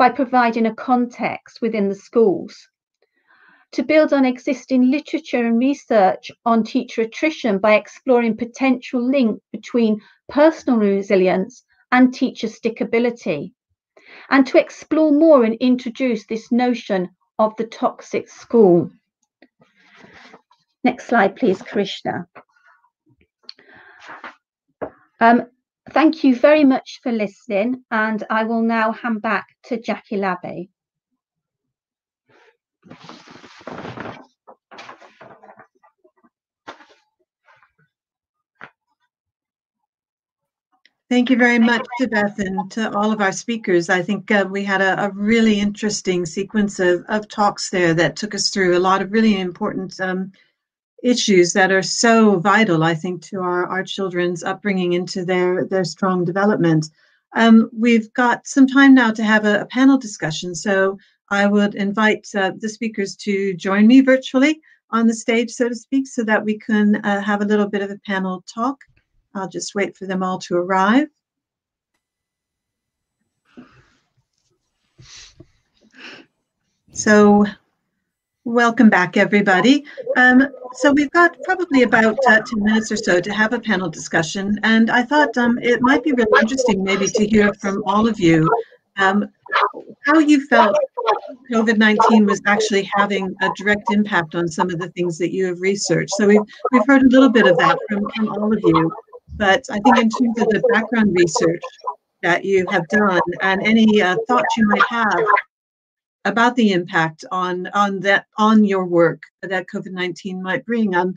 by providing a context within the schools, to build on existing literature and research on teacher attrition by exploring potential link between personal resilience and teacher stickability, and to explore more and introduce this notion of the toxic school. Next slide, please, Krishna. Um, thank you very much for listening, and I will now hand back to Jackie Labbe. Thank you very much to Beth and to all of our speakers. I think uh, we had a, a, really interesting sequence of, of talks there that took us through a lot of really important um, issues that are so vital, I think, to our, our children's upbringing into their, their strong development. Um, we've got some time now to have a, a panel discussion, so I would invite uh, the speakers to join me virtually on the stage, so to speak, so that we can uh, have a little bit of a panel talk. I'll just wait for them all to arrive. So welcome back, everybody. Um, so we've got probably about uh, 10 minutes or so to have a panel discussion, and I thought um, it might be really interesting maybe to hear from all of you um, how you felt COVID 19 was actually having a direct impact on some of the things that you have researched. So we've, we've heard a little bit of that from, from all of you. But I think in terms of the background research that you have done and any uh, thoughts you might have about the impact on on that on your work that COVID-19 might bring. Um,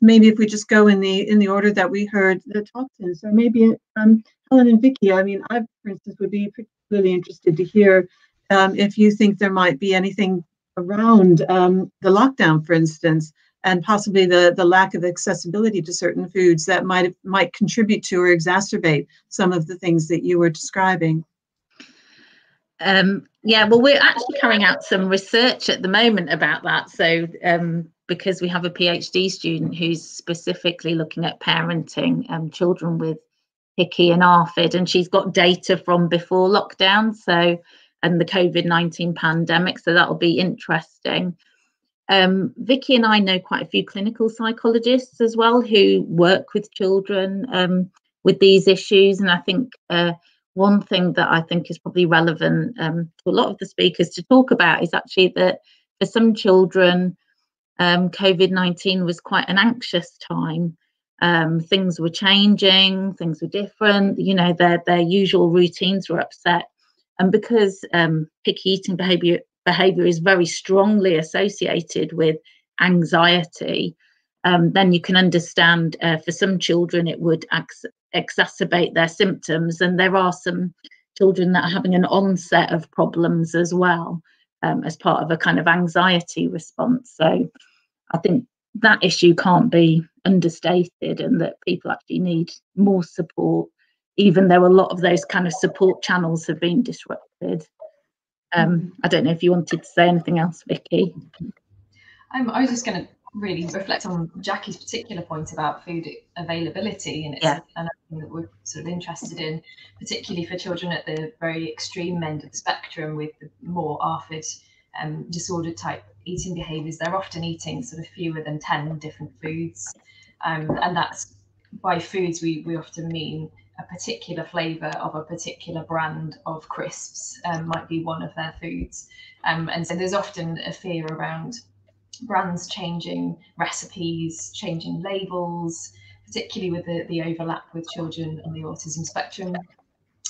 maybe if we just go in the in the order that we heard the talks in. So maybe um, Helen and Vicki. I mean, I, for instance, would be particularly interested to hear um, if you think there might be anything around um, the lockdown, for instance, and possibly the the lack of accessibility to certain foods that might might contribute to or exacerbate some of the things that you were describing. Um, yeah, well, we're actually carrying out some research at the moment about that. So, um, because we have a PhD student who's specifically looking at parenting um, children with Hickey and ARFID, and she's got data from before lockdown, so and the COVID 19 pandemic. So that'll be interesting. Um, Vicki and I know quite a few clinical psychologists as well who work with children um, with these issues, and I think uh, one thing that I think is probably relevant um, to a lot of the speakers to talk about is actually that for some children, um, COVID 19 was quite an anxious time. Um, things were changing, things were different, you know, their, their usual routines were upset. And because um, picky eating behavior, behavior is very strongly associated with anxiety, um, then you can understand uh, for some children it would exacerbate their symptoms. And there are some children that are having an onset of problems as well um, as part of a kind of anxiety response. So I think that issue can't be understated and that people actually need more support, even though a lot of those kind of support channels have been disrupted. Um, I don't know if you wanted to say anything else, Vicki. Um, I was just going to really reflect on Jackie's particular point about food availability, and it's yeah. another thing that we're sort of interested in, particularly for children at the very extreme end of the spectrum with the more ARFID um, disorder type eating behaviours. They're often eating sort of fewer than 10 different foods. Um, and that's by foods, we, we often mean a particular flavour of a particular brand of crisps um, might be one of their foods. Um, and so there's often a fear around brands changing recipes, changing labels, particularly with the, the overlap with children on the autism spectrum.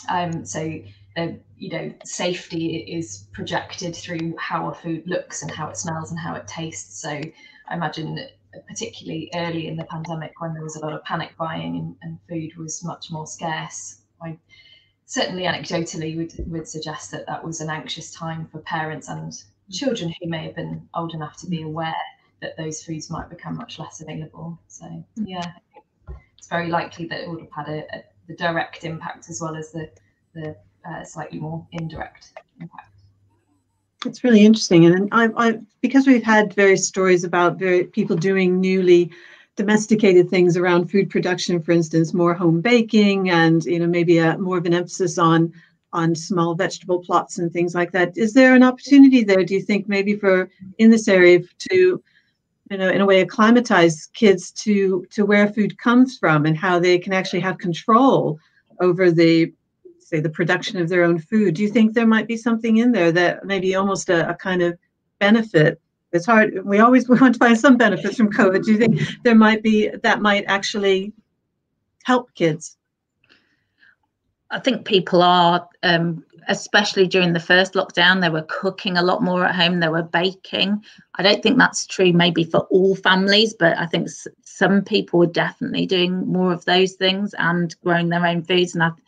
Um, so, uh, you know, safety is projected through how a food looks and how it smells and how it tastes. So, I imagine, particularly early in the pandemic, when there was a lot of panic buying and, and food was much more scarce, I certainly anecdotally would, would suggest that that was an anxious time for parents and children who may have been old enough to be aware that those foods might become much less available. So mm. yeah, it's very likely that it would have had a, a the direct impact as well as the the uh, slightly more indirect impact. It's really interesting, and I, I because we've had various stories about very, people doing newly domesticated things around food production, for instance, more home baking, and you know maybe a more of an emphasis on on small vegetable plots and things like that. Is there an opportunity there, do you think, maybe for in this area to, you know, in a way, acclimatize kids to to where food comes from and how they can actually have control over the say the production of their own food? Do you think there might be something in there that maybe almost a, a kind of benefit? It's hard. We always we want to find some benefits from COVID. Do you think there might be that might actually help kids? I think people are, um, especially during the first lockdown, they were cooking a lot more at home. They were baking. I don't think that's true, maybe for all families, but I think s- some people were definitely doing more of those things and growing their own foods. And I th-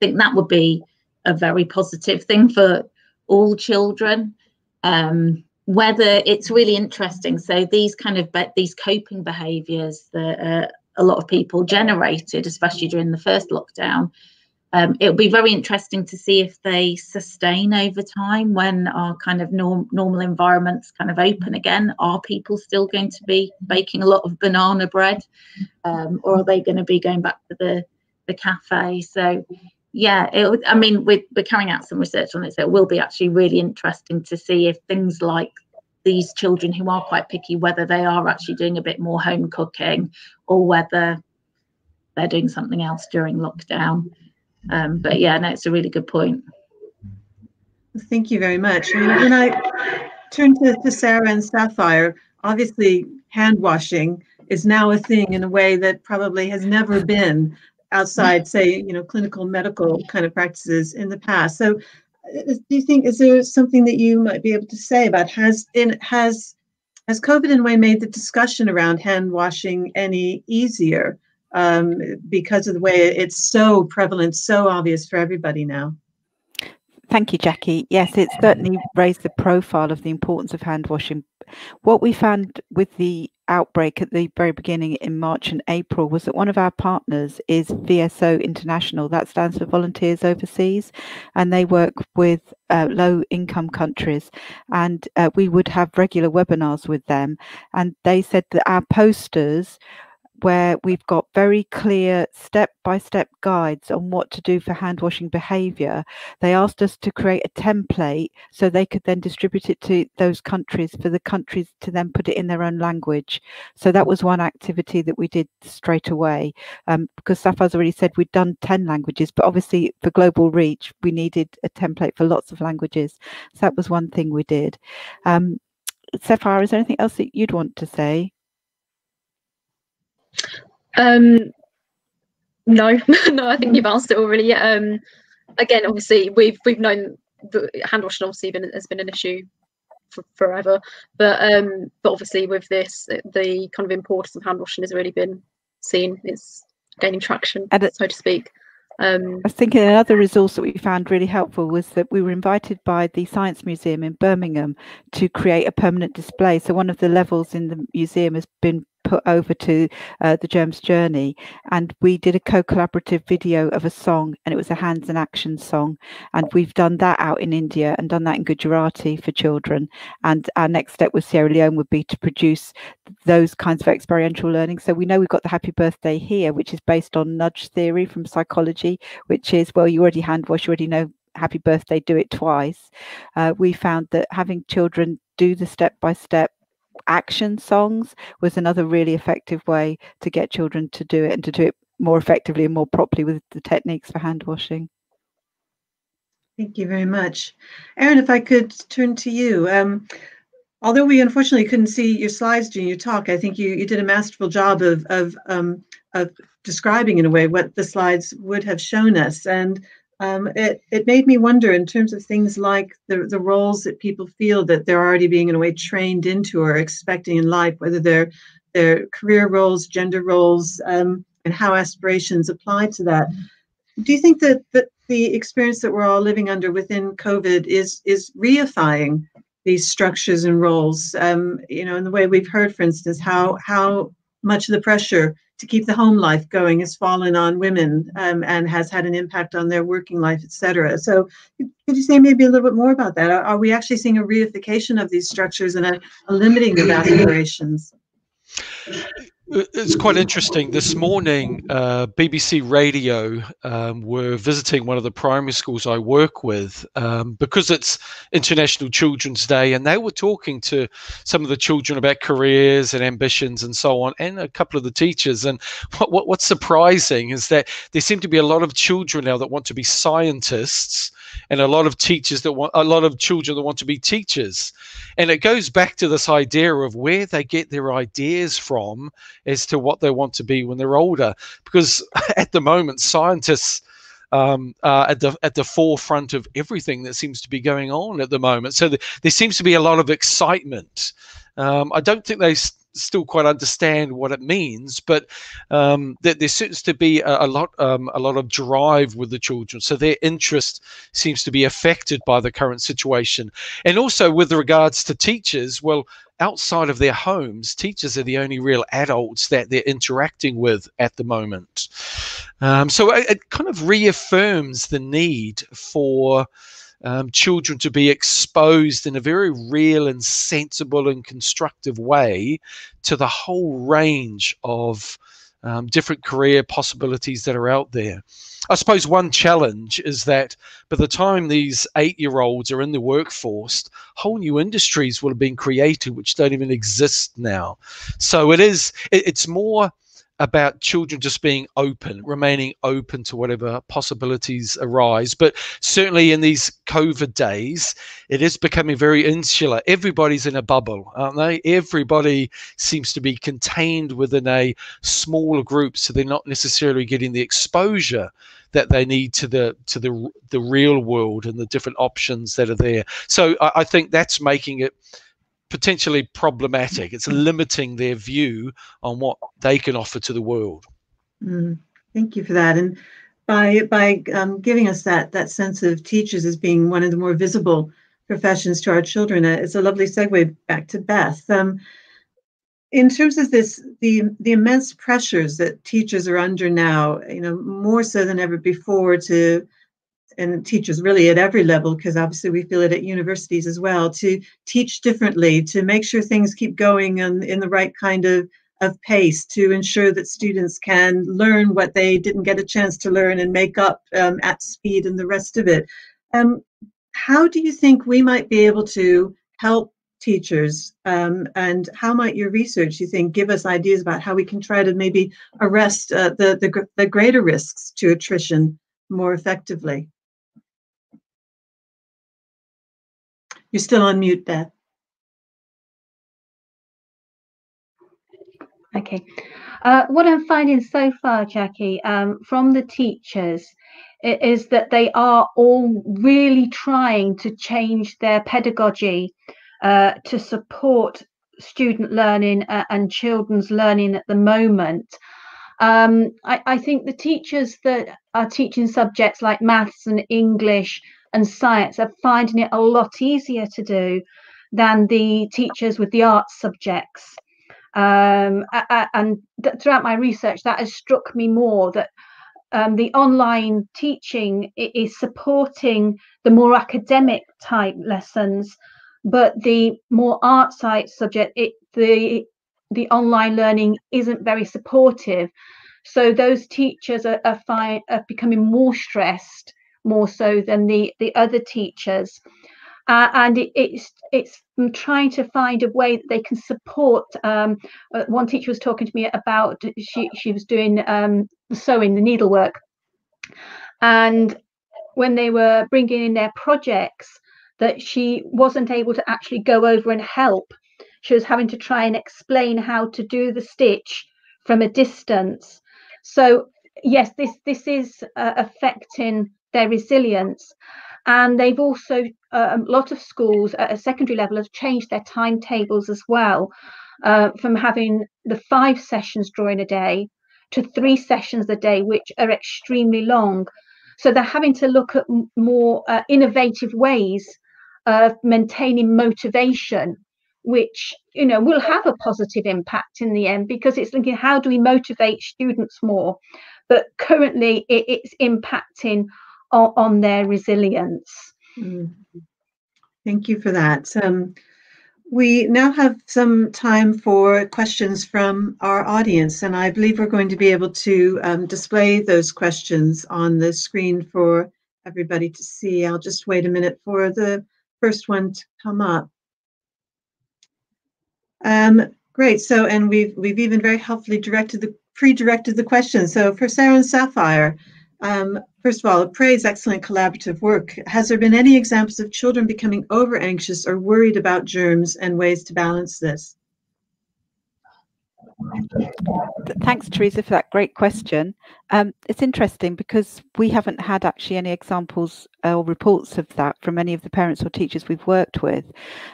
think that would be a very positive thing for all children. Um, whether it's really interesting. So these kind of be- these coping behaviours that uh, a lot of people generated, especially during the first lockdown um, it'll be very interesting to see if they sustain over time when our kind of norm, normal environments kind of open again. Are people still going to be baking a lot of banana bread, um, or are they going to be going back to the the cafe? So, yeah, it, I mean, we're, we're carrying out some research on it, so it will be actually really interesting to see if things like these children who are quite picky, whether they are actually doing a bit more home cooking or whether they're doing something else during lockdown. Um, but yeah, no, it's a really good point. Thank you very much. Mean, when I turn to, to Sarah and Sapphire, obviously hand washing is now a thing in a way that probably has never been outside, say, you know, clinical medical kind of practices in the past. So, uh, do you think is there something that you might be able to say about has in has has COVID in a way made the discussion around hand washing any easier um, because of the way it's so prevalent, so obvious for everybody now? Thank you, Jackie. Yes, it's certainly raised the profile of the importance of hand washing. What we found with the outbreak at the very beginning in March and April was that one of our partners is VSO International, that stands for Volunteers Overseas, and they work with uh, low income countries. And uh, we would have regular webinars with them. And they said that our posters where we've got very clear step by step guides on what to do for hand washing behavior. They asked us to create a template so they could then distribute it to those countries for the countries to then put it in their own language. So that was one activity that we did straight away um, because Sapphire's already said we'd done 10 languages, but obviously for global reach, we needed a template for lots of languages. So that was one thing we did. Um, is there anything else that you'd want to say? Um, no, no, I think you've answered it already. Um, again, obviously, we've we've known that hand washing obviously been, has been an issue for forever, but um, but obviously with this, the kind of importance of hand washing has really been seen. It's gaining traction, it, so to speak. Um, I was thinking another resource that we found really helpful was that we were invited by the Science Museum in Birmingham to create a permanent display. So one of the levels in the museum has been put over to uh, the Germs Journey, and we did a co-collaborative video of a song, and it was a hands and action song, and we've done that out in India and done that in Gujarati for children. And our next step with Sierra Leone would be to produce those kinds of experiential learning. So we know we've got the Happy Birthday here, which is based on nudge theory from psychology, which is well, you already hand wash, you already know happy birthday, do it twice. Uh, we found that having children do the step by step action songs was another really effective way to get children to do it and to do it more effectively and more properly with the techniques for hand washing. Thank you very much. Aaron, if I could turn to you. Um, although we unfortunately couldn't see your slides during your talk, I think you, you did a masterful job of, of, um, of describing in a way what the slides would have shown us. And um, it, it made me wonder in terms of things like the, the roles that people feel that they're already being in a way trained into or expecting in life, whether they're their career roles, gender roles, um, and how aspirations apply to that. Do you think that, that the experience that we're all living under within COVID is is reifying these structures and roles? Um, you know, in the way we've heard, for instance, how how much of the pressure to keep the home life going has fallen on women um, and has had an impact on their working life, et cetera. So could you say maybe a little bit more about that? Are, are we actually seeing a reification of these structures and a, a limiting of aspirations? It's quite interesting. This morning, uh, BBC Radio um, were visiting one of the primary schools I work with um, because it's International Children's Day, and they were talking to some of the children about careers and ambitions and so on, and a couple of the teachers. And what, what, what's surprising is that there seem to be a lot of children now that want to be scientists and a lot of teachers that want a lot of children that want to be teachers and it goes back to this idea of where they get their ideas from as to what they want to be when they're older because at the moment scientists um, uh, at the at the forefront of everything that seems to be going on at the moment. So the, there seems to be a lot of excitement. Um, I don't think they still quite understand what it means, but um, there, there, seems to be a, a lot um, a lot of drive with the children, so their interest seems to be affected by the current situation. And also with regards to teachers, well, outside of their homes, teachers are the only real adults that they're interacting with at the moment. Um, so it, it, kind of reaffirms the need for um, children to be exposed in a very real and sensible and constructive way to the whole range of um, different career possibilities that are out there. I suppose one challenge is that by the time these eight year olds are in the workforce, whole new industries will have been created which don't even exist now. So it is, it, it's more about children just being open, remaining open to whatever possibilities arise. But certainly in these COVID days, it is becoming very insular. Everybody's in a bubble, aren't they? Everybody seems to be contained within a smaller group, so they're not necessarily getting the exposure that they need to the to the the real world and the different options that are there. So I, I think that's making it potentially problematic. It's limiting their view on what they can offer to the world. Mm, thank you for that. And by by um, giving us that that sense of teachers as being one of the more visible professions to our children, uh, it's a lovely segue back to Beth. Um, in terms of this, the the immense pressures that teachers are under now, you know, more so than ever before to and teachers really at every level, because obviously we feel it at universities as well, to teach differently, to make sure things keep going in, in the right kind of, of pace, to ensure that students can learn what they didn't get a chance to learn and make up um, at speed and the rest of it. Um, how do you think we might be able to help teachers um, and how might your research you think give us ideas about how we can try to maybe arrest uh, the, the, the greater risks to attrition more effectively You're still on mute, Beth. Okay. Uh, what I'm finding so far, Jackie, um, from the teachers is that they are all really trying to change their pedagogy uh, to support student learning uh, and children's learning at the moment. Um, I, I, think the teachers that are teaching subjects like maths and English and science are finding it a lot easier to do than the teachers with the arts subjects. Um, and th- throughout my research, that has struck me more that um, the online teaching is supporting the more academic type lessons, but the more art side subject, it, the the online learning isn't very supportive. So those teachers are, are, fi- are becoming more stressed more so than the the other teachers. Uh, and it, it's it's trying to find a way that they can support um, uh, one teacher was talking to me about she she was doing um, sewing the needlework. And when they were bringing in their projects that she wasn't able to actually go over and help. She was having to try and explain how to do the stitch from a distance. So yes this this is uh, affecting their resilience. And they've also, uh, a lot of schools at a secondary level have changed their timetables as well uh, from having the five sessions during a day to three sessions a day, which are extremely long. So they're having to look at more uh, innovative ways of maintaining motivation, which you know will have a positive impact in the end because it's thinking how do we motivate students more. But currently, it, it's impacting on, on their resilience. Mm. Thank you for that. Um, we now have some time for questions from our audience, and I believe we're going to be able to um, display those questions on the screen for everybody to see. I'll just wait a minute for the first one to come up. Um, great. So, and we've we've even very helpfully directed the pre-directed the questions. So for Sarah and Sapphire, um, first of all, praise excellent collaborative work. Has there been any examples of children becoming over anxious or worried about germs and ways to balance this? Thanks, Teresa, for that great question. Um, it's interesting because we haven't had actually any examples or reports of that from any of the parents or teachers we've worked with.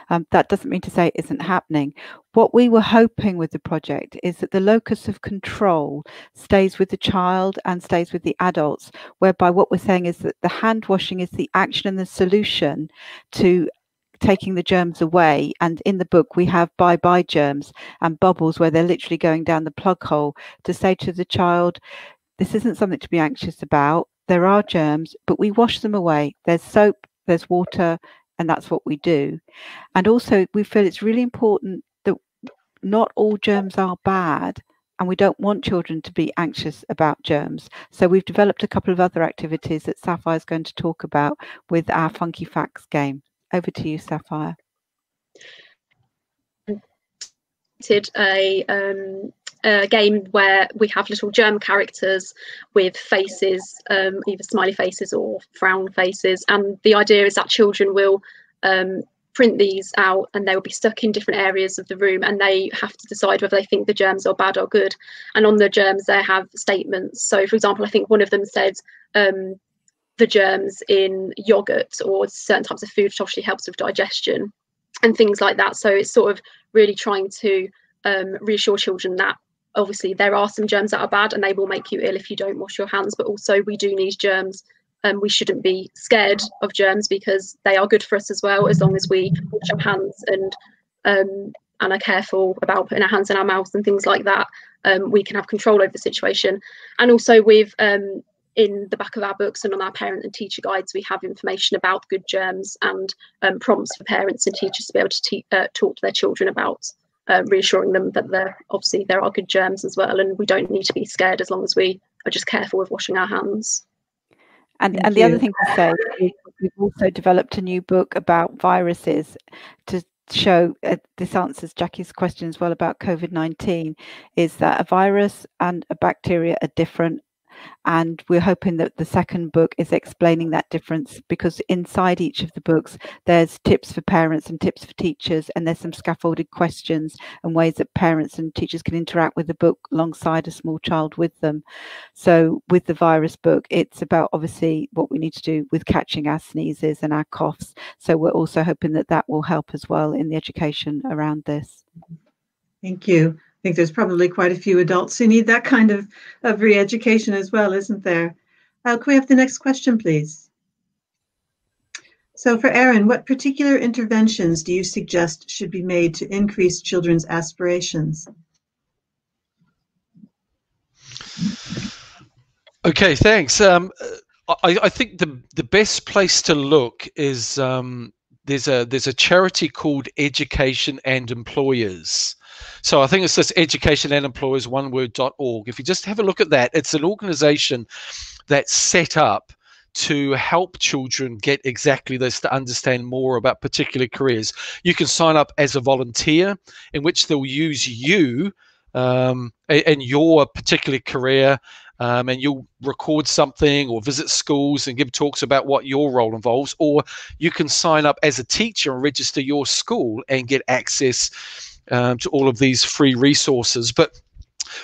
Um, that doesn't mean to say it isn't happening. What we were hoping with the project is that the locus of control stays with the child and stays with the adults, whereby what we're saying is that the hand washing is the action and the solution to taking the germs away. And in the book, we have bye bye germs and bubbles where they're literally going down the plug hole to say to the child, this isn't something to be anxious about. There are germs, but we wash them away. There's soap, there's water, and that's what we do. And also, we feel it's really important that not all germs are bad and we don't want children to be anxious about germs. So we've developed a couple of other activities that Sapphire is going to talk about with our Funky Facts game. Over to you, Sapphire. A um, a game where we have little germ characters with faces, um, either smiley faces or frown faces. And the idea is that children will um, print these out and they will be stuck in different areas of the room and they have to decide whether they think the germs are bad or good. And on the germs, they have statements. So, for example, I think one of them said um, the germs in yogurt or certain types of food, which obviously helps with digestion and things like that. So, it's sort of really trying to um, reassure children that obviously there are some germs that are bad and they will make you ill if you don't wash your hands, but also we do need germs. And we shouldn't be scared of germs because they are good for us as well as long as we wash our hands and um, and are careful about putting our hands in our mouths and things like that. Um, we can have control over the situation. And also with um, in the back of our books and on our parent and teacher guides we have information about good germs and um, prompts for parents and teachers to be able to te- uh, talk to their children about uh, reassuring them that there obviously there are good germs as well and we don't need to be scared as long as we are just careful with washing our hands. And, and the other thing to say is we've also developed a new book about viruses to show uh, this answers Jackie's question as well about COVID 19 is that a virus and a bacteria are different and we're hoping that the second book is explaining that difference because inside each of the books, there's tips for parents and tips for teachers, and there's some scaffolded questions and ways that parents and teachers can interact with the book alongside a small child with them. So, with the virus book, it's about obviously what we need to do with catching our sneezes and our coughs. So, we're also hoping that that will help as well in the education around this. Thank you think there's probably quite a few adults who need that kind of, of re-education as well, isn't there? Uh, can we have the next question, please? So for Aaron, what particular interventions do you suggest should be made to increase children's aspirations? Okay, thanks. Um, I, I, think the the best place to look is um, there's a there's a charity called Education and Employers, so I think it's this education and employers one word.org. If you just have a look at that, it's an organization that's set up to help children get exactly this to understand more about particular careers. You can sign up as a volunteer, in which they'll use you um, and your particular career. Um, and you'll record something or visit schools and give talks about what your role involves, or you can sign up as a teacher and register your school and get access um, to all of these free resources. But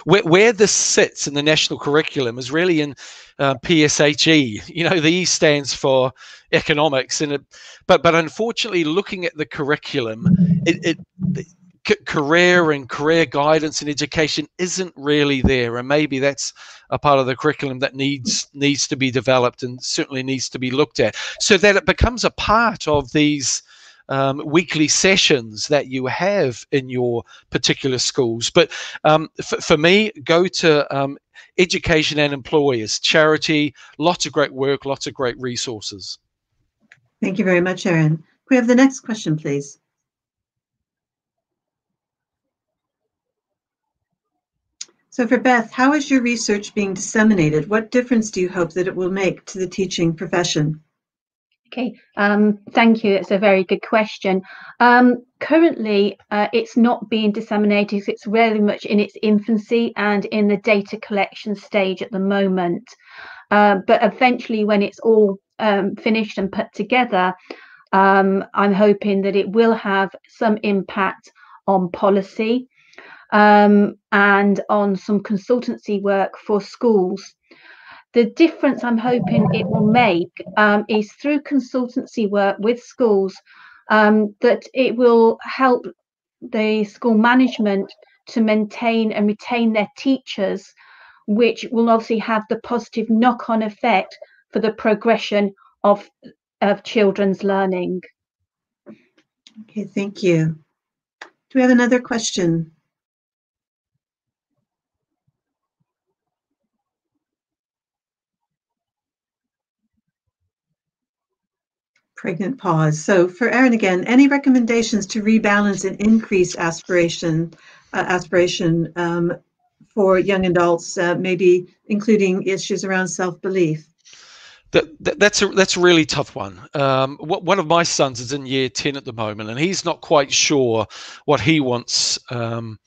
where, where, this sits in the national curriculum is really in uh, PSHE. You know, the E stands for economics, and it, but but unfortunately, looking at the curriculum, it, it career and career guidance and education isn't really there and maybe that's a part of the curriculum that needs needs to be developed and certainly needs to be looked at so that it becomes a part of these um, weekly sessions that you have in your particular schools. But um, for, for, me, go to um, Education and Employers, charity, lots of great work, lots of great resources. Thank you very much, Aaron. Can we have the next question, please? So for Beth, how is your research being disseminated? What difference do you hope that it will make to the teaching profession? Okay, um, thank you. It's a very good question. Um, currently, uh, it's not being disseminated. It's very much in its infancy and in the data collection stage at the moment. Uh, but eventually, when it's all um, finished and put together, um, I'm hoping that it will have some impact on policy um, and on some consultancy work for schools the difference I'm hoping it will make um, is through consultancy work with schools um, that it will help the school management to maintain and retain their teachers, which will obviously have the positive knock on effect for the progression of, of children's learning. Okay, thank you. Do we have another question? Pregnant pause. So for Aaron again, any recommendations to rebalance and increase aspiration, uh, aspiration um, for young adults, uh, maybe including issues around self-belief? That, that, that's a that's a really tough one. Um, one of my sons is in year ten at the moment, and he's not quite sure what he wants um,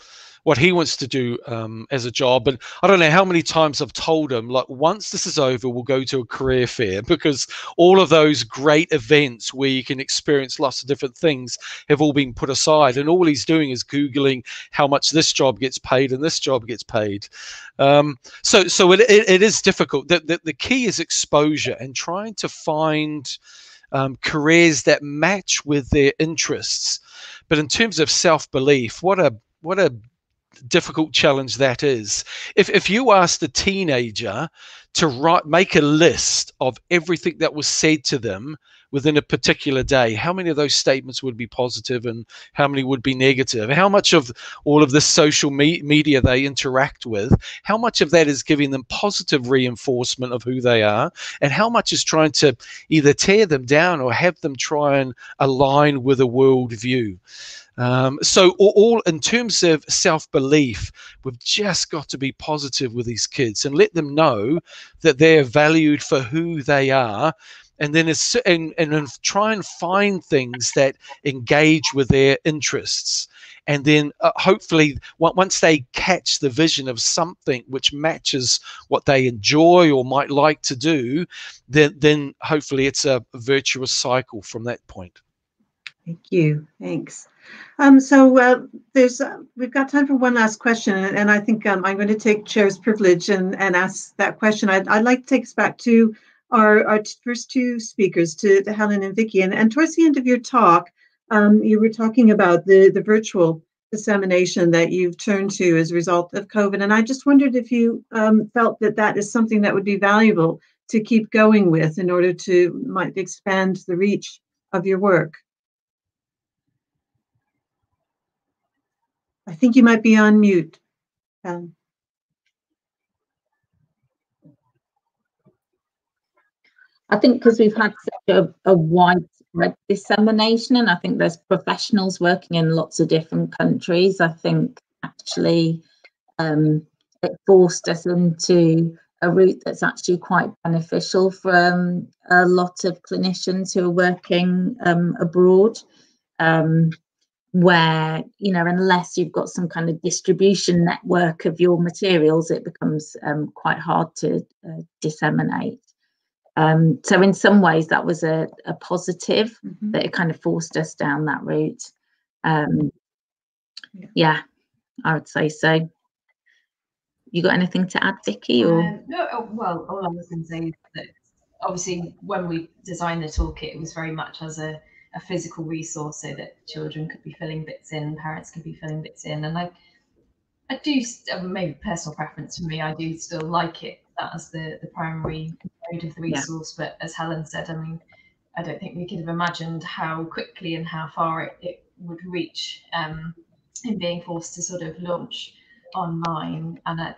what he wants to do um, as a job. And I don't know how many times I've told him, like, once this is over, we'll go to a career fair because all of those great events where you can experience lots of different things have all been put aside. And all he's doing is Googling how much this job gets paid and this job gets paid. Um, so so it, it, it is difficult. The, the, the key is exposure and trying to find um, careers that match with their interests. But in terms of self belief, what a what a difficult challenge that is. If if you asked a teenager to write make a list of everything that was said to them within a particular day, how many of those statements would be positive and how many would be negative? How much of all of this social me- media they interact with, how much of that is giving them positive reinforcement of who they are, and how much is trying to either tear them down or have them try and align with a worldview? Um, so, all, in terms of self belief, we've just got to be positive with these kids and let them know that they're valued for who they are and then and, and try and find things that engage with their interests. And then uh, hopefully once they catch the vision of something which matches what they enjoy or might like to do then then hopefully it's a virtuous cycle from that point. Thank you. Thanks. Um, so uh, there's uh, we've got time for one last question and, and i think um, i'm going to take chair's privilege and, and ask that question. I'd, I'd like to take us back to our, our first two speakers, to, to Helen and Vicki. And, and towards the end of your talk, um, you were talking about the, the virtual dissemination that you've turned to as a result of COVID. And I just wondered if you um, felt that that is something that would be valuable to keep going with in order to might expand the reach of your work. I think you might be on mute, Helen. I think because we've had such a, a widespread dissemination, and I think there's professionals working in lots of different countries. I think actually um, it forced us into a route that's actually quite beneficial for um, a lot of clinicians who are working um, abroad. Um, where you know unless you've got some kind of distribution network of your materials it becomes um, quite hard to uh, disseminate um, so in some ways that was a, a positive mm-hmm. that it kind of forced us down that route. Um, yeah. yeah. I would say so. You got anything to add, Vicki? Or uh, no, oh, well, all I was going to say is that obviously when we designed the toolkit, it was very much as a, a physical resource so that children could be filling bits in, parents could be filling bits in, and I, I do maybe personal preference for me. I do still like it as the the primary mode of the resource. Yeah. But as Helen said, I mean, I don't think we could have imagined how quickly and how far it, it would reach um, in being forced to sort of launch online. And uh,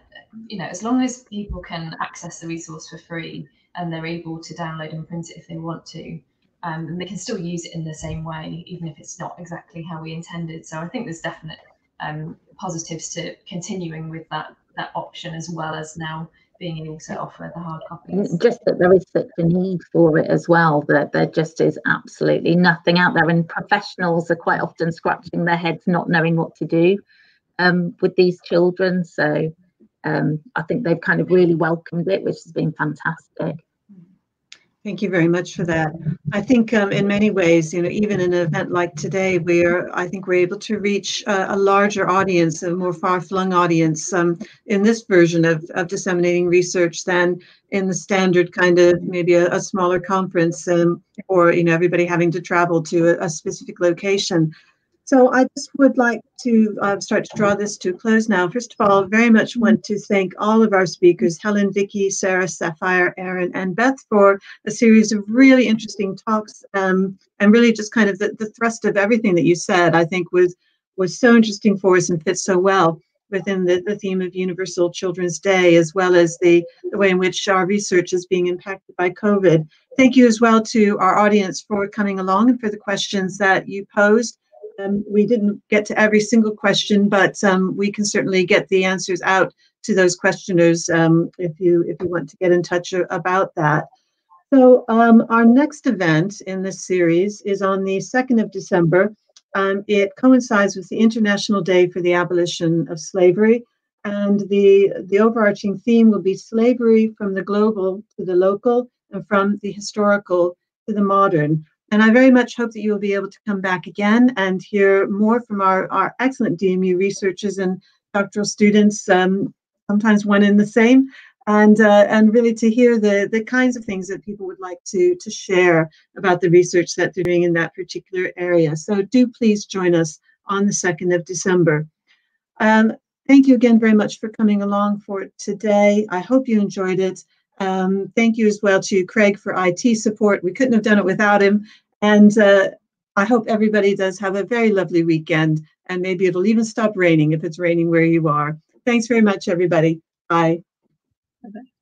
you know, as long as people can access the resource for free and they're able to download and print it if they want to. Um, and they can still use it in the same way, even if it's not exactly how we intended. So I think there's definite um, positives to continuing with that that option as well as now being able to offer the hard copies. Just that there is such a need for it as well, that there just is absolutely nothing out there. And professionals are quite often scratching their heads, not knowing what to do um, with these children. So um, I think they've kind of really welcomed it, which has been fantastic. Thank you very much for that. I think um, in many ways, you know, even in an event like today, where I think we're able to reach a, a larger audience, a more far-flung audience um, in this version of, of disseminating research than in the standard kind of maybe a, a smaller conference um, or, you know, everybody having to travel to a, a specific location. So I just would like to uh, start to draw this to a close now. First of all, very much want to thank all of our speakers, Helen, Vicki, Sarah, Sapphire, Aaron, and Beth for a series of really interesting talks um, and really just kind of the, the thrust of everything that you said, I think was was so interesting for us and fits so well within the, the theme of Universal Children's Day, as well as the, the way in which our research is being impacted by COVID. Thank you as well to our audience for coming along and for the questions that you posed. Um, we didn't get to every single question, but um, we can certainly get the answers out to those questioners um, if you if you want to get in touch about that. So um, our next event in this series is on the 2nd of December Um, it coincides with the International Day for the Abolition of Slavery, and the, the overarching theme will be slavery from the global to the local and from the historical to the modern. And I very much hope that you will be able to come back again and hear more from our, our excellent DMU researchers and doctoral students, um, sometimes one and the same, and uh, and really to hear the the kinds of things that people would like to to share about the research that they're doing in that particular area. So do please join us on the 2nd of December. Um, thank you again very much for coming along for today. I hope you enjoyed it. Um, thank you as well to Craig for IT support. We couldn't have done it without him. And uh, I hope everybody does have a very lovely weekend. And maybe it'll even stop raining if it's raining where you are. Thanks very much, everybody. Bye. Bye-bye.